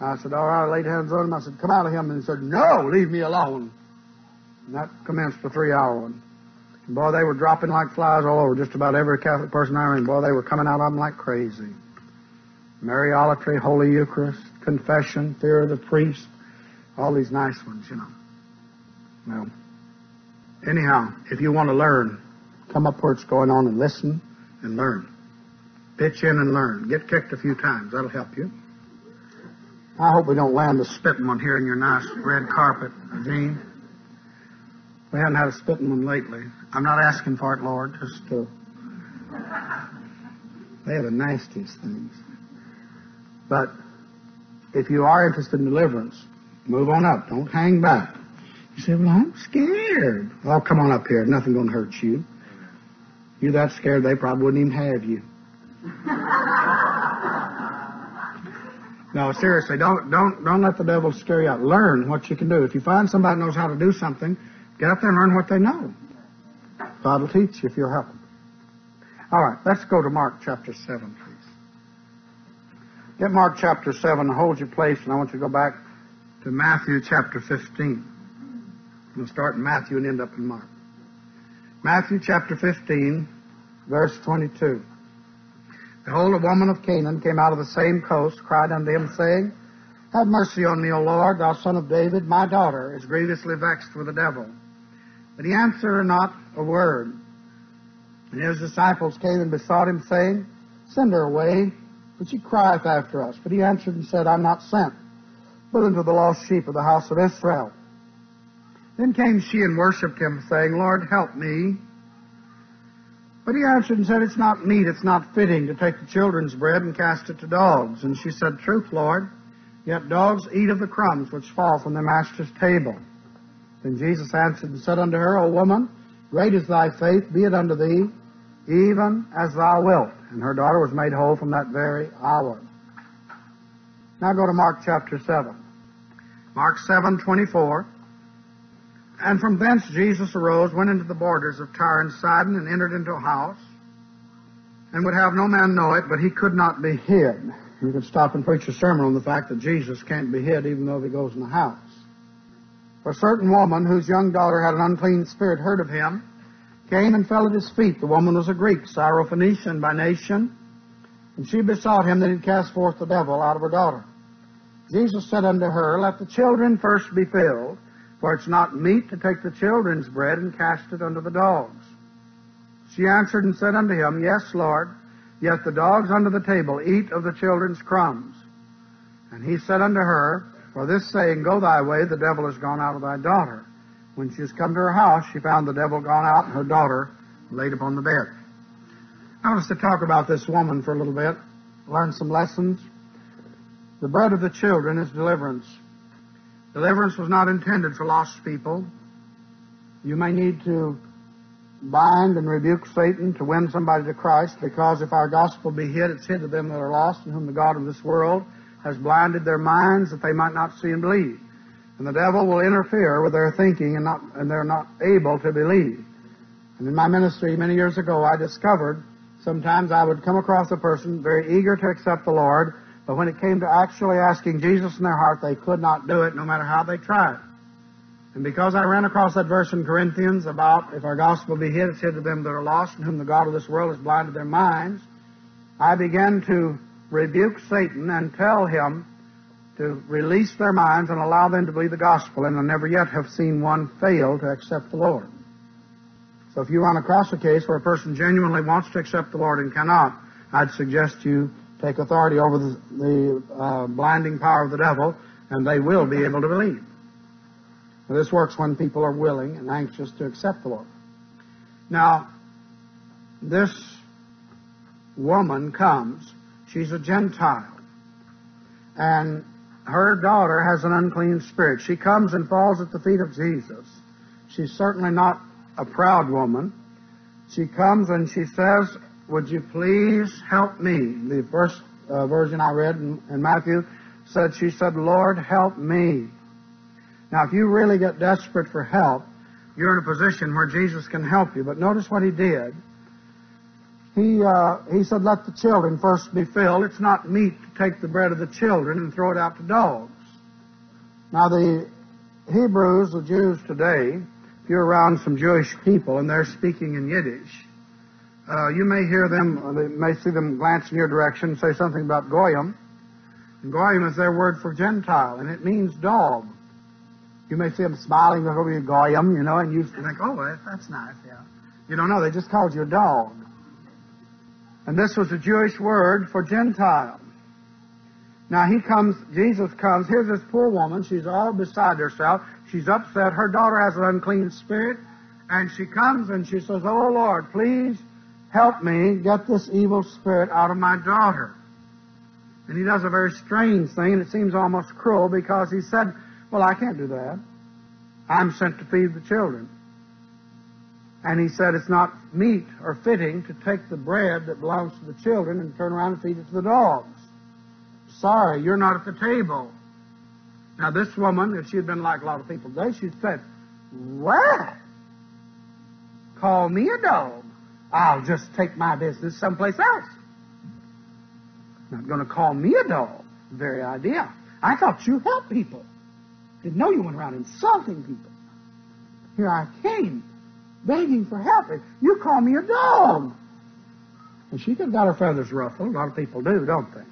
I said, All right, I laid hands on him. I said, Come out of him. And he said, No, leave me alone. And that commenced the three hour one. And boy, they were dropping like flies all over just about every Catholic person I knew. Boy, they were coming out of them like crazy. Mariolatry, Holy Eucharist, confession, fear of the priest, all these nice ones, you know. Well, anyhow, if you want to learn, come up where it's going on and listen and learn. Pitch in and learn. Get kicked a few times. That'll help you. I hope we don't land a spitting one here in your nice red carpet, Gene. We haven't had a spitting one lately. I'm not asking for it, Lord, just to. They are the nastiest things. But if you are interested in deliverance, move on up. Don't hang back. You say, well, I'm scared. Well, come on up here. Nothing going to hurt you. You're that scared they probably wouldn't even have you. no, seriously, don't don't don't let the devil scare you out. Learn what you can do. If you find somebody knows how to do something, get up there and learn what they know. God will teach you if you'll help them. All right, let's go to Mark chapter seven, please. Get Mark chapter seven. Hold your place, and I want you to go back to Matthew chapter fifteen. We'll start in Matthew and end up in Mark. Matthew chapter 15, verse 22. Behold, a woman of Canaan came out of the same coast, cried unto him, saying, Have mercy on me, O Lord, thou son of David. My daughter is grievously vexed with the devil. But he answered her not a word. And his disciples came and besought him, saying, Send her away, for she crieth after us. But he answered and said, I'm not sent, but unto the lost sheep of the house of Israel. Then came she and worshipped him, saying, Lord, help me. But he answered and said, It's not meet, it's not fitting to take the children's bread and cast it to dogs. And she said, Truth, Lord, yet dogs eat of the crumbs which fall from their master's table. Then Jesus answered and said unto her, O woman, great is thy faith, be it unto thee, even as thou wilt. And her daughter was made whole from that very hour. Now go to Mark chapter 7. Mark 7, 24. And from thence Jesus arose, went into the borders of Tyre and Sidon, and entered into a house, and would have no man know it, but he could not be hid. You could stop and preach a sermon on the fact that Jesus can't be hid even though he goes in the house. For a certain woman whose young daughter had an unclean spirit heard of him, came and fell at his feet. The woman was a Greek, Syrophoenician by nation, and she besought him that he'd cast forth the devil out of her daughter. Jesus said unto her, Let the children first be filled, for it's not meet to take the children's bread and cast it unto the dogs. She answered and said unto him, Yes, Lord, yet the dogs under the table eat of the children's crumbs. And he said unto her, For this saying, Go thy way, the devil is gone out of thy daughter. When she was come to her house, she found the devil gone out and her daughter laid upon the bed. I want us to talk about this woman for a little bit, learn some lessons. The bread of the children is deliverance. Deliverance was not intended for lost people. You may need to bind and rebuke Satan to win somebody to Christ because if our gospel be hid, it's hid to them that are lost and whom the God of this world has blinded their minds that they might not see and believe. And the devil will interfere with their thinking and, not, and they're not able to believe. And in my ministry many years ago, I discovered sometimes I would come across a person very eager to accept the Lord, but when it came to actually asking Jesus in their heart, they could not do it no matter how they tried. And because I ran across that verse in Corinthians about if our gospel be hid, it's hid to them that are lost, and whom the God of this world has blinded their minds, I began to rebuke Satan and tell him to release their minds and allow them to believe the gospel, and I never yet have seen one fail to accept the Lord. So if you run across a case where a person genuinely wants to accept the Lord and cannot, I'd suggest you take authority over the, the uh, blinding power of the devil, and they will be able to believe. Now, this works when people are willing and anxious to accept the Lord. Now, this woman comes. She's a Gentile. And her daughter has an unclean spirit. She comes and falls at the feet of Jesus. She's certainly not a proud woman. She comes and she says, would you please help me? The first uh, version I read in, in Matthew said, she said, Lord, help me. Now, if you really get desperate for help, you're in a position where Jesus can help you. But notice what he did. He, uh, he said, let the children first be filled. It's not meet to take the bread of the children and throw it out to dogs. Now, the Hebrews, the Jews today, if you're around some Jewish people and they're speaking in Yiddish, uh, you may hear them, they may see them glance in your direction and say something about Goyim. And Goyim is their word for Gentile, and it means dog. You may see them smiling over you, Goyim, you know, and you think, oh, that's nice, yeah. You don't know, they just called you a dog. And this was a Jewish word for Gentile. Now he comes, Jesus comes, here's this poor woman, she's all beside herself, she's upset, her daughter has an unclean spirit, and she comes and she says, Oh Lord, please help me get this evil spirit out of my daughter. And he does a very strange thing, and it seems almost cruel because he said, Well, I can't do that. I'm sent to feed the children. And he said it's not meet or fitting to take the bread that belongs to the children and turn around and feed it to the dogs. Sorry, you're not at the table. Now, this woman, if she had been like a lot of people today, she'd said, What? call me a dog. I'll just take my business someplace else. Not going to call me a dog. Very idea. I thought you helped people. Didn't know you went around insulting people. Here I came begging for help. You call me a dog. And she could have got her feathers ruffled. A lot of people do, don't they?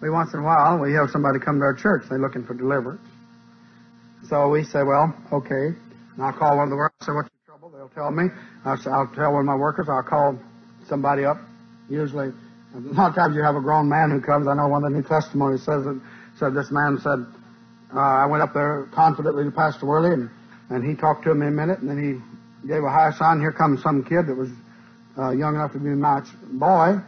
We once in a while we have somebody come to our church. They're looking for deliverance. So we say, well, okay. And I'll call one of the workers. Say, what's your trouble? They'll tell me. I'll, say, I'll tell one of my workers. I'll call somebody up. Usually, a lot of times you have a grown man who comes. I know one of the New Testimony says that said this man said, uh, I went up there confidently to Pastor Worley and and he talked to him in a minute, and then he gave a high sign. Here comes some kid that was uh, young enough to be my boy,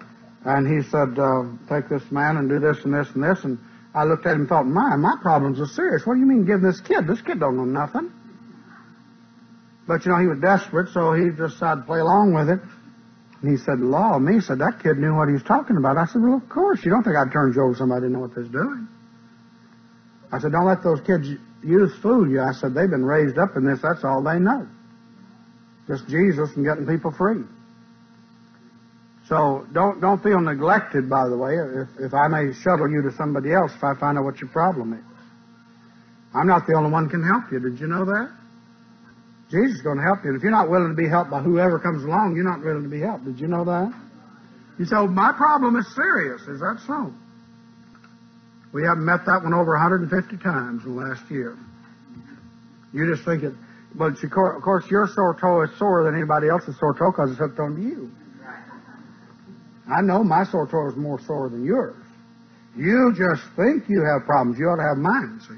and he said, uh, "Take this man and do this and this and this." And I looked at him and thought, "My, my problems are serious. What do you mean give this kid? This kid don't know nothing." But you know, he was desperate, so he just decided to play along with it. And he said, Law me, said that kid knew what he was talking about. I said, Well, of course. You don't think I'd turn you over to somebody who know what they're doing. I said, Don't let those kids youth fool you. I said, they've been raised up in this. That's all they know. Just Jesus and getting people free. So don't don't feel neglected. By the way, if if I may shuttle you to somebody else, if I find out what your problem is, I'm not the only one can help you. Did you know that? Jesus is going to help you. And if you're not willing to be helped by whoever comes along, you're not willing to be helped. Did you know that? You say, oh, my problem is serious. Is that so? We haven't met that one over 150 times in the last year. You just think it, but of course your sore toe is sore than anybody else's sore toe because it's hooked onto you. I know my sore toe is more sore than yours. You just think you have problems. You ought to have mine, see.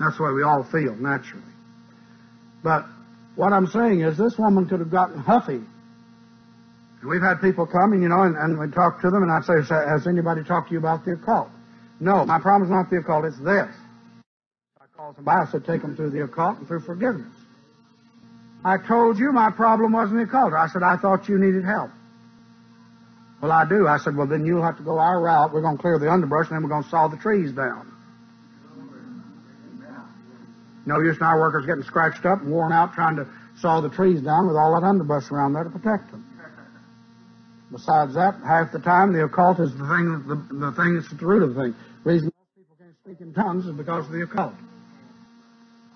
That's the way we all feel, naturally. But what I'm saying is this woman could have gotten huffy. And we've had people come, and, you know, and, and we talk to them, and I say, has anybody talked to you about the occult? No, my problem is not the occult, it's this. I called somebody, I said, take them through the occult and through forgiveness. I told you my problem wasn't the occult. I said, I thought you needed help. Well, I do. I said, well, then you'll have to go our route. We're going to clear the underbrush, and then we're going to saw the trees down. No use in our workers getting scratched up and worn out trying to saw the trees down with all that underbrush around there to protect them. Besides that, half the time the occult is the thing, the, the thing that's at the root of the thing. Reason most people can't speak in tongues is because of the occult.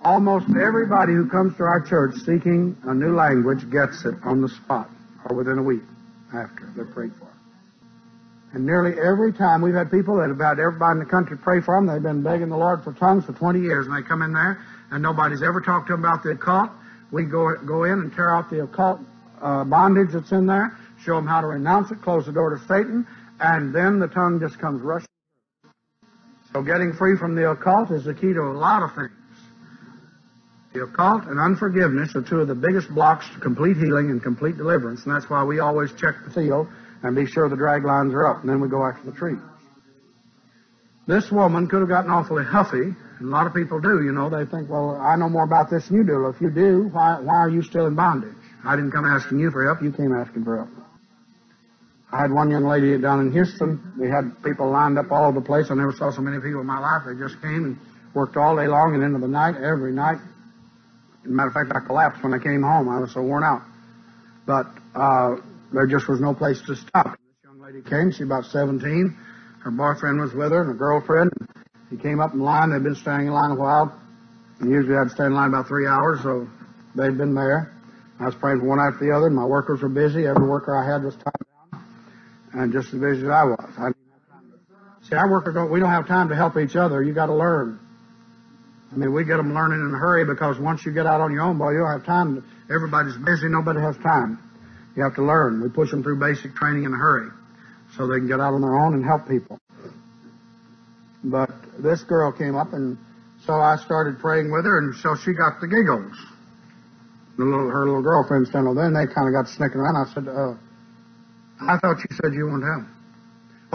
Almost everybody who comes to our church seeking a new language gets it on the spot or within a week after they're prayed for. And nearly every time we've had people that about everybody in the country pray for them. They've been begging the Lord for tongues for 20 years, and they come in there, and nobody's ever talked to them about the occult. We go go in and tear out the occult uh, bondage that's in there, show them how to renounce it, close the door to Satan, and then the tongue just comes rushing. So getting free from the occult is the key to a lot of things. The occult and unforgiveness are two of the biggest blocks to complete healing and complete deliverance, and that's why we always check the field and be sure the drag lines are up, and then we go after the tree. This woman could have gotten awfully huffy, and a lot of people do, you know. They think, well, I know more about this than you do. Well, if you do, why, why are you still in bondage? I didn't come asking you for help, you came asking for help. I had one young lady down in Houston. We had people lined up all over the place. I never saw so many people in my life. They just came and worked all day long and into the night, every night. Matter of fact, I collapsed when I came home. I was so worn out. But uh, there just was no place to stop. This young lady came. She about 17. Her boyfriend was with her and a girlfriend. He came up in line. They'd been standing in line a while. And usually I'd stay in line about three hours, so they'd been there. I was praying for one after the other. My workers were busy. Every worker I had was tied and just as busy as I was. I See, our workers don't, we don't have time to help each other. You got to learn. I mean, we get them learning in a hurry because once you get out on your own, boy, you don't have time. Everybody's busy. Nobody has time. You have to learn. We push them through basic training in a hurry so they can get out on their own and help people. But this girl came up and so I started praying with her and so she got the giggles. The little, her little girlfriend standing over there and they kind of got snicking around. I said, uh, I thought you said you wanted help.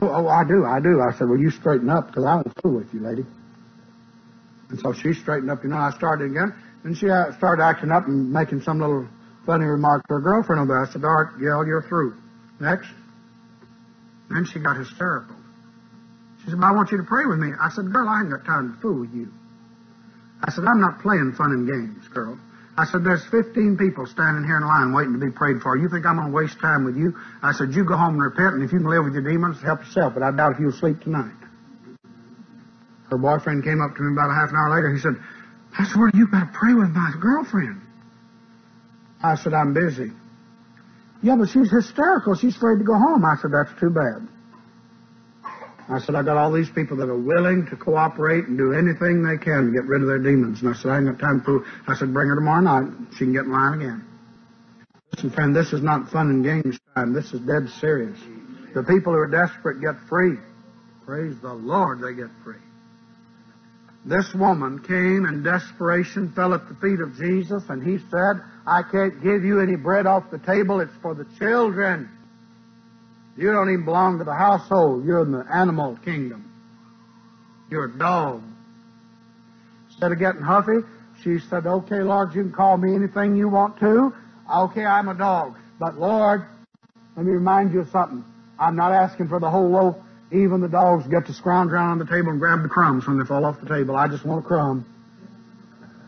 Oh, oh, I do, I do. I said, well, you straighten up because I won't fool with you, lady. And so she straightened up, you know, I started again. And she uh, started acting up and making some little funny remark to her girlfriend over there. I said, all right, Gail, you're through. Next. Then she got hysterical. She said, I want you to pray with me. I said, girl, I ain't got time to fool you. I said, I'm not playing fun and games, girl. I said, there's 15 people standing here in line waiting to be prayed for. You think I'm going to waste time with you? I said, you go home and repent, and if you can live with your demons, help yourself. But I doubt if you'll sleep tonight. Her boyfriend came up to me about a half an hour later. He said, I swear you got to pray with my girlfriend. I said, I'm busy. Yeah, but she's hysterical. She's afraid to go home. I said, that's too bad. I said, I got all these people that are willing to cooperate and do anything they can to get rid of their demons. And I said, I ain't got time for I said, bring her tomorrow night. She can get in line again. Listen, friend, this is not fun and games time. This is dead serious. The people who are desperate get free. Praise the Lord, they get free. This woman came in desperation, fell at the feet of Jesus, and he said, I can't give you any bread off the table. It's for the children. You don't even belong to the household. You're in the animal kingdom. You're a dog. Instead of getting huffy, she said, Okay, Lord, you can call me anything you want to. Okay, I'm a dog. But Lord, let me remind you of something. I'm not asking for the whole loaf. Even the dogs get to scrounge around on the table and grab the crumbs when they fall off the table. I just want a crumb.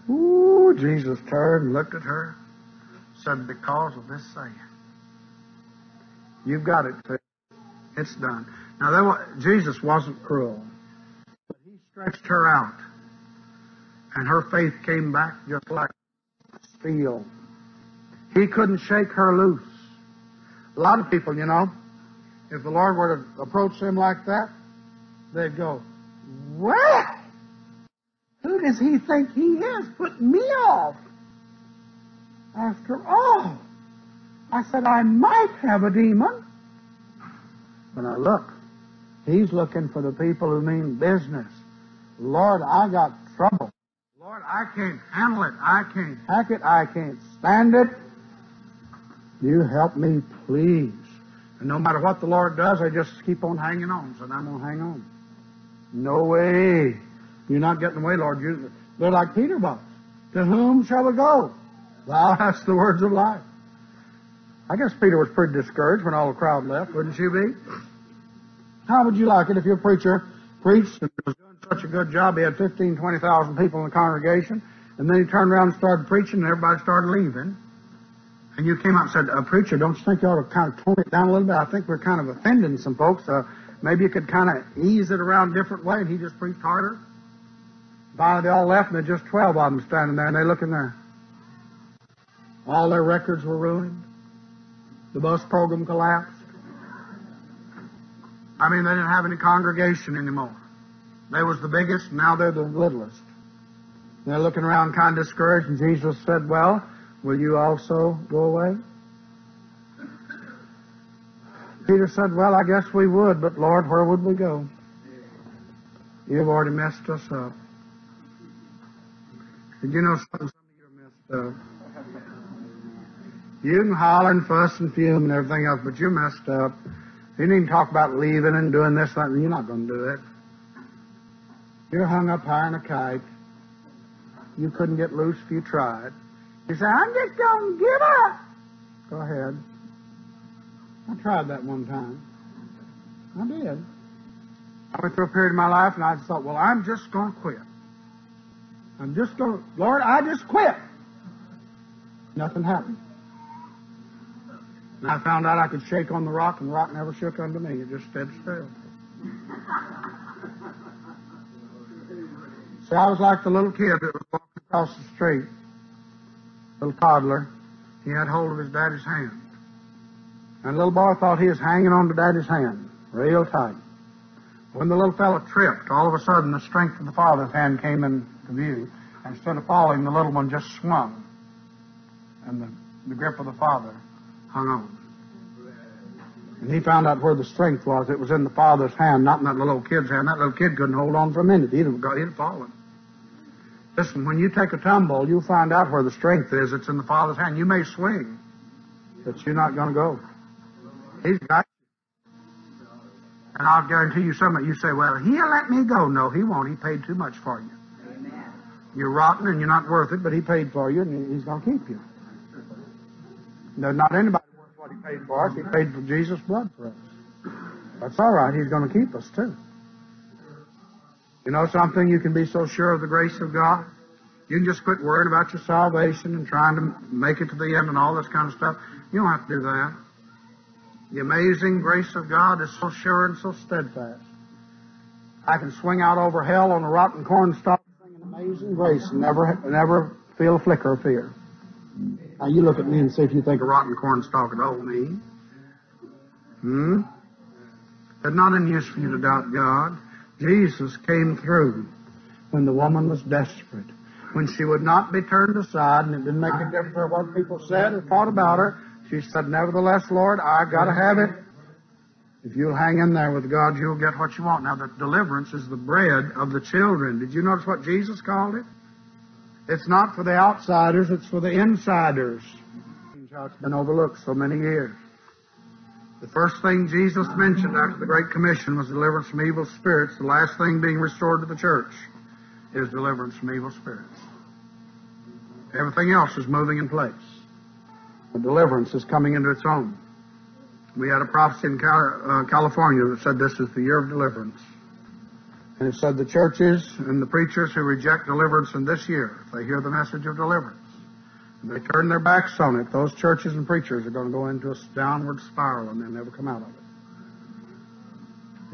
Ooh, Jesus turned and looked at her, said, Because of this saying. You've got it. It's done. Now, there was, Jesus wasn't cruel, but he stretched her out, and her faith came back just like steel. He couldn't shake her loose. A lot of people, you know, if the Lord were to approach them like that, they'd go, What? who does he think he is putting me off? After all, I said, I might have a demon. But I look, he's looking for the people who mean business. Lord, I got trouble. Lord, I can't handle it. I can't hack it. I can't stand it. You help me, please. And no matter what the Lord does, I just keep on hanging on. So I'm going to hang on. No way. You're not getting away, Lord. You, they're like Peter was. To whom shall we go? Thou hast the words of life. I guess Peter was pretty discouraged when all the crowd left, wouldn't you be? How would you like it if your preacher preached and was doing such a good job? He had 15, 20,000 people in the congregation, and then he turned around and started preaching, and everybody started leaving. And you came out and said, uh, Preacher, don't you think you ought to kind of tone it down a little bit? I think we're kind of offending some folks. Uh, maybe you could kind of ease it around a different way, and he just preached harder. Finally, they all left, and there's just 12 of them standing there, and they looking there. All their records were ruined. The bus program collapsed. I mean, they didn't have any congregation anymore. They was the biggest, now they're the littlest. They're looking around kind of discouraged, and Jesus said, Well, will you also go away? Peter said, Well, I guess we would, but Lord, where would we go? You've already messed us up. Did you know something? Some of you are messed up. You can holler and fuss and fume and everything else, but you're messed up. You need to talk about leaving and doing this, that, and you're not going to do it. You're hung up high than a kite. You couldn't get loose if you tried. You say, I'm just going to give up. Go ahead. I tried that one time. I did. I went through a period of my life and I just thought, well, I'm just going to quit. I'm just going to, Lord, I just quit. Nothing happened. And I found out I could shake on the rock, and the rock never shook under me. It just stood still. See, I was like the little kid that was walking across the street, little toddler. He had hold of his daddy's hand. And the little boy thought he was hanging on to daddy's hand, real tight. When the little fellow tripped, all of a sudden the strength of the father's hand came into view. And instead of falling, the little one just swung. And the, the grip of the father hung on. And he found out where the strength was. It was in the father's hand, not in that little kid's hand. That little kid couldn't hold on for a minute. He'd have, got, he'd have fallen. Listen, when you take a tumble, you'll find out where the strength is. It's in the father's hand. You may swing, but you're not going to go. He's got you. And I'll guarantee you something. You say, well, he'll let me go. No, he won't. He paid too much for you. You're rotten and you're not worth it, but he paid for you and he's going to keep you. There's not anybody paid for us. He paid for Jesus' blood for us. That's all right. He's going to keep us too. You know something? You can be so sure of the grace of God. You can just quit worrying about your salvation and trying to make it to the end and all this kind of stuff. You don't have to do that. The amazing grace of God is so sure and so steadfast. I can swing out over hell on a rotten cornstalk singing amazing grace and never, never feel a flicker of fear. Now you look at me and see if you think a rotten cornstalk would hold me. Hmm? It's not any use for you to doubt God. Jesus came through when the woman was desperate, when she would not be turned aside, and it didn't make a difference what people said or thought about her. She said, Nevertheless, Lord, I've got to have it. If you'll hang in there with God, you'll get what you want. Now, the deliverance is the bread of the children. Did you notice what Jesus called it? It's not for the outsiders, it's for the insiders. It's been overlooked so many years. The first thing Jesus mentioned after the Great Commission was deliverance from evil spirits. The last thing being restored to the church is deliverance from evil spirits. Everything else is moving in place. The deliverance is coming into its own. We had a prophecy in uh, California that said this is the year of deliverance. And it said the churches and the preachers who reject deliverance in this year, if they hear the message of deliverance, and they turn their backs on it, those churches and preachers are going to go into a downward spiral and they'll never come out of it.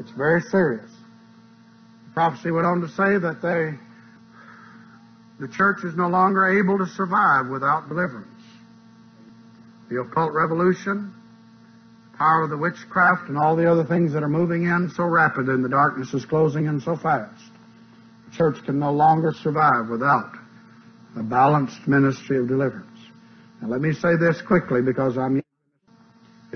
It's very serious. The prophecy went on to say that they, the church is no longer able to survive without deliverance. The occult revolution, power of the witchcraft, and all the other things that are moving in so rapid and the darkness is closing in so fast. The church can no longer survive without a balanced ministry of deliverance. Now let me say this quickly because I'm. You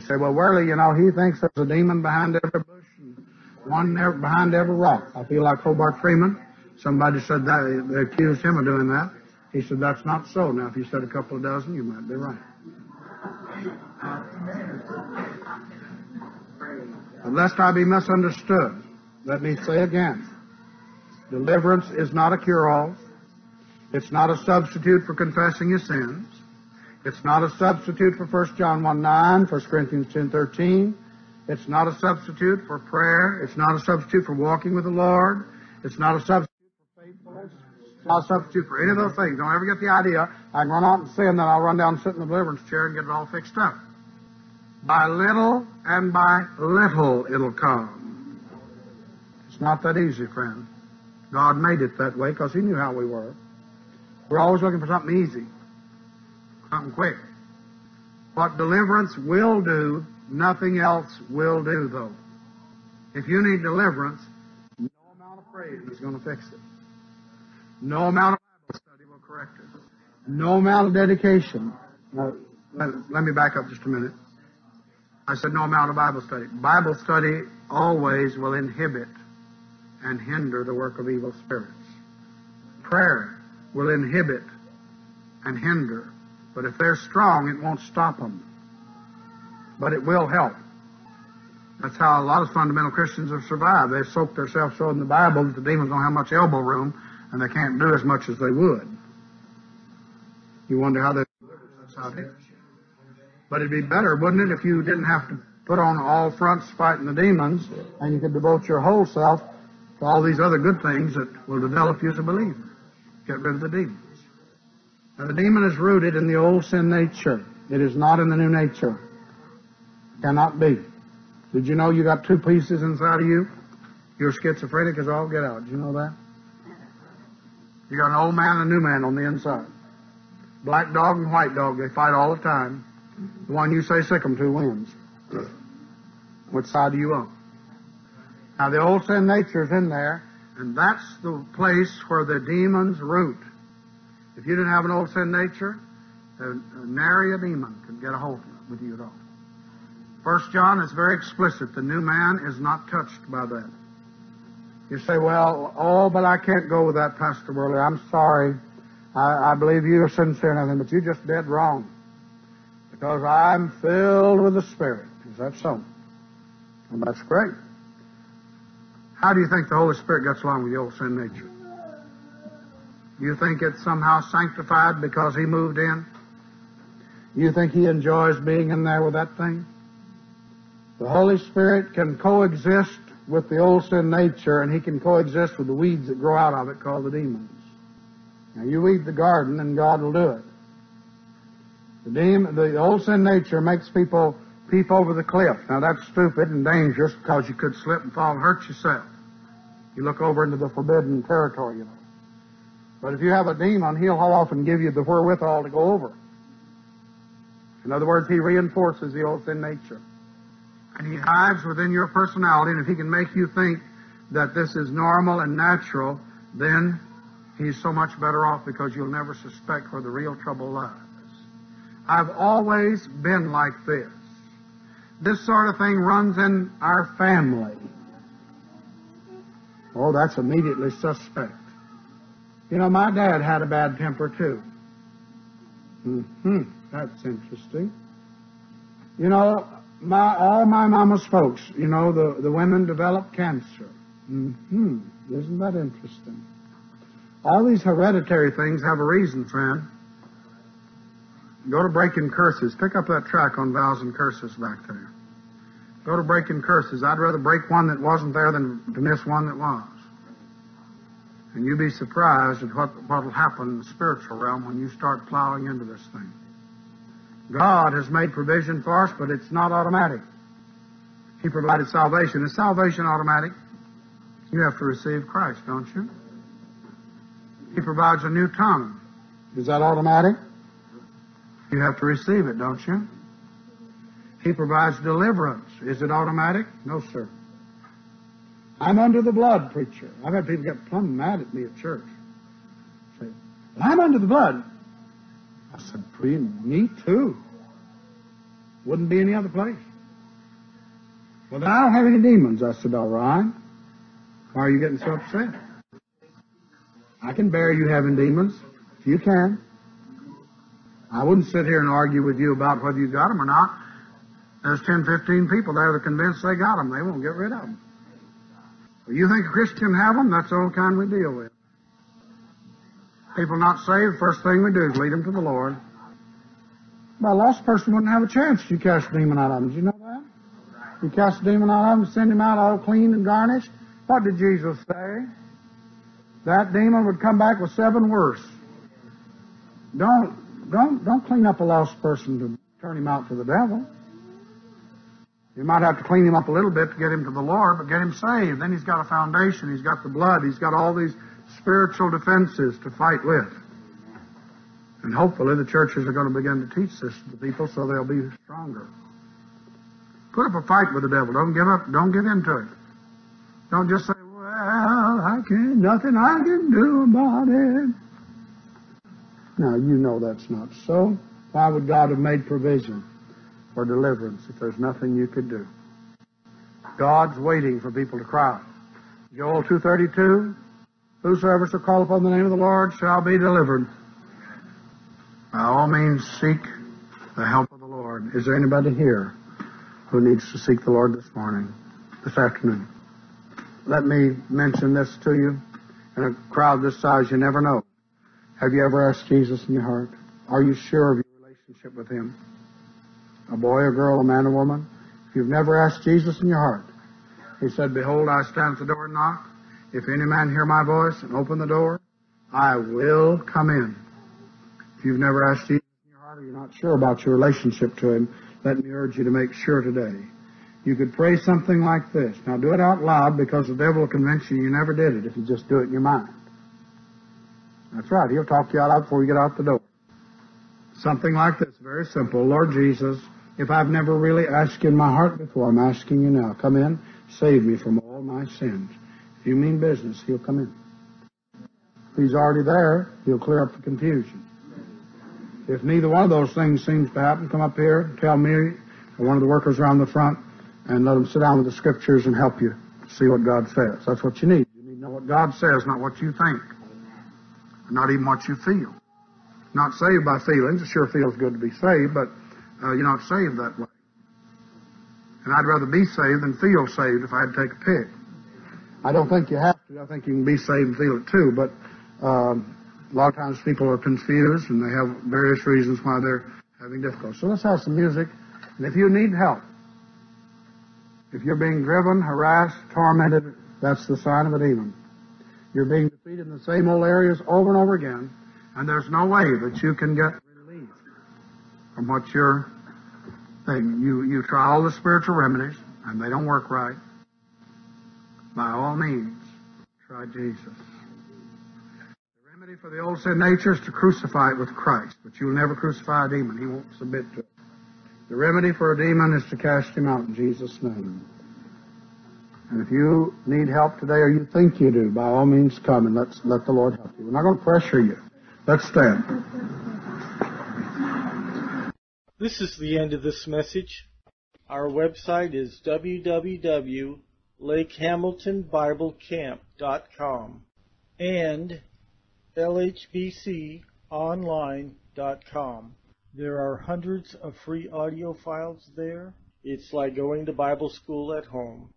say, well, Worley, you know, he thinks there's a demon behind every bush and one behind every rock. I feel like Hobart Freeman. Somebody said that they accused him of doing that. He said that's not so. Now, if you said a couple of dozen, you might be right. Lest I be misunderstood, let me say again, deliverance is not a cure-all. It's not a substitute for confessing your sins. It's not a substitute for 1 John 1 9, 1 Corinthians 10 13. It's not a substitute for prayer. It's not a substitute for walking with the Lord. It's not a substitute for faithfulness. It's not a substitute for any of those things. Don't ever get the idea I can run out and sin, then I'll run down and sit in the deliverance chair and get it all fixed up. By little and by little it'll come. It's not that easy, friend. God made it that way because He knew how we were. We're always looking for something easy, something quick. What deliverance will do, nothing else will do, though. If you need deliverance, no amount of praise is going to fix it. No amount of Bible study will correct it. No amount of dedication. Let, let me back up just a minute. I said no amount of Bible study. Bible study always will inhibit and hinder the work of evil spirits. Prayer will inhibit and hinder. But if they're strong, it won't stop them. But it will help. That's how a lot of fundamental Christians have survived. They've soaked themselves so in the Bible that the demons don't have much elbow room and they can't do as much as they would. You wonder how they that's how it is. But it'd be better, wouldn't it, if you didn't have to put on all fronts fighting the demons and you could devote your whole self to all these other good things that will develop you as a believer. Get rid of the demons. Now, the demon is rooted in the old sin nature. It is not in the new nature. It Cannot be. Did you know you got two pieces inside of you? You're schizophrenic as all get out. Did you know that? You got an old man and a new man on the inside. Black dog and white dog, they fight all the time. The one you say sick 'em to wins. Which side do you own? Now the old sin nature's in there, and that's the place where the demons root. If you didn't have an old sin nature, nary a demon could get a hold of you at all. First John is very explicit. The new man is not touched by that. You say, well, oh, but I can't go with that, Pastor Worley. I'm sorry. I, I believe you are sincere in everything, but you're just dead wrong. Because I'm filled with the Spirit. Is that so? And that's great. How do you think the Holy Spirit gets along with the old sin nature? You think it's somehow sanctified because He moved in? You think He enjoys being in there with that thing? The Holy Spirit can coexist with the old sin nature and He can coexist with the weeds that grow out of it called the demons. Now you weed the garden and God will do it. The, demon, the old sin nature makes people peep over the cliff. Now that's stupid and dangerous because you could slip and fall and hurt yourself. You look over into the forbidden territory, you know. But if you have a demon, he'll how often give you the wherewithal to go over. In other words, he reinforces the old sin nature. And he hides within your personality, and if he can make you think that this is normal and natural, then he's so much better off because you'll never suspect where the real trouble lies. I've always been like this. This sort of thing runs in our family. Oh, that's immediately suspect. You know, my dad had a bad temper too. Hmm, that's interesting. You know, my all my mama's folks, you know, the, the women developed cancer. Hmm, isn't that interesting? All these hereditary things have a reason, friend. Go to Breaking Curses. Pick up that track on vows and curses back there. Go to Breaking Curses. I'd rather break one that wasn't there than to miss one that was. And you'd be surprised at what what will happen in the spiritual realm when you start plowing into this thing. God has made provision for us, but it's not automatic. He provided salvation. Is salvation automatic? You have to receive Christ, don't you? He provides a new tongue. Is that automatic? You have to receive it, don't you? He provides deliverance. Is it automatic? No, sir. I'm under the blood, preacher. I've had people get plumb mad at me at church. Say, I'm under the blood. I said, me too. Wouldn't be any other place. Well, then I don't have any demons. I said, all right. Why are you getting so upset? I can bear you having demons. You can. I wouldn't sit here and argue with you about whether you got them or not. There's 10, 15 people there that are convinced they got them. They won't get rid of them. If you think a Christian have them, that's the only kind we deal with. People not saved, first thing we do is lead them to the Lord. Well, a lost person wouldn't have a chance if you cast a demon out of them. Did you know that? You cast a demon out of them, send him out all clean and garnished. What did Jesus say? That demon would come back with seven worse. Don't, don't, don't clean up a lost person to turn him out to the devil. You might have to clean him up a little bit to get him to the Lord, but get him saved. Then he's got a foundation. He's got the blood. He's got all these spiritual defenses to fight with. And hopefully the churches are going to begin to teach this to the people so they'll be stronger. Put up a fight with the devil. Don't give up. Don't give in to it. Don't just say, well, I can't, nothing I can do about it. Now, you know that's not so. Why would God have made provision for deliverance if there's nothing you could do? God's waiting for people to cry. Joel 2.32, Whosoever shall call upon the name of the Lord shall be delivered. By all means, seek the help of the Lord. Is there anybody here who needs to seek the Lord this morning, this afternoon? Let me mention this to you. In a crowd this size, you never know. Have you ever asked Jesus in your heart? Are you sure of your relationship with Him? A boy, a girl, a man, a woman? If you've never asked Jesus in your heart, He said, Behold, I stand at the door and knock. If any man hear my voice and open the door, I will come in. If you've never asked Jesus in your heart, or you're not sure about your relationship to Him, let me urge you to make sure today. You could pray something like this. Now do it out loud because the devil will convince you you never did it if you just do it in your mind. That's right. He'll talk you out before you get out the door. Something like this, very simple. Lord Jesus, if I've never really asked you in my heart before, I'm asking you now. Come in, save me from all my sins. If you mean business, He'll come in. If He's already there, He'll clear up the confusion. If neither one of those things seems to happen, come up here, tell me or one of the workers around the front, and let them sit down with the scriptures and help you see what God says. That's what you need. You need to know what God says, not what you think, not even what you feel. Not saved by feelings. It sure feels good to be saved, but uh, you're not saved that way. And I'd rather be saved than feel saved if I had to take a pick. I don't think you have to. I think you can be saved and feel it too, but um, a lot of times people are confused and they have various reasons why they're having difficulty. So let's have some music. And if you need help, if you're being driven, harassed, tormented, that's the sign of a demon. You're being defeated in the same old areas over and over again, and there's no way that you can get relief from what you're thinking. You, you try all the spiritual remedies, and they don't work right. By all means, try Jesus. The remedy for the old sin nature is to crucify it with Christ, but you'll never crucify a demon. He won't submit to it. The remedy for a demon is to cast him out in Jesus' name. And if you need help today or you think you do, by all means come and let's let the Lord help you. We're not going to pressure you. Let's stand. This is the end of this message. Our website is www.lakehamiltonbiblecamp.com and lhbconline.com. There are hundreds of free audio files there. It's like going to Bible school at home.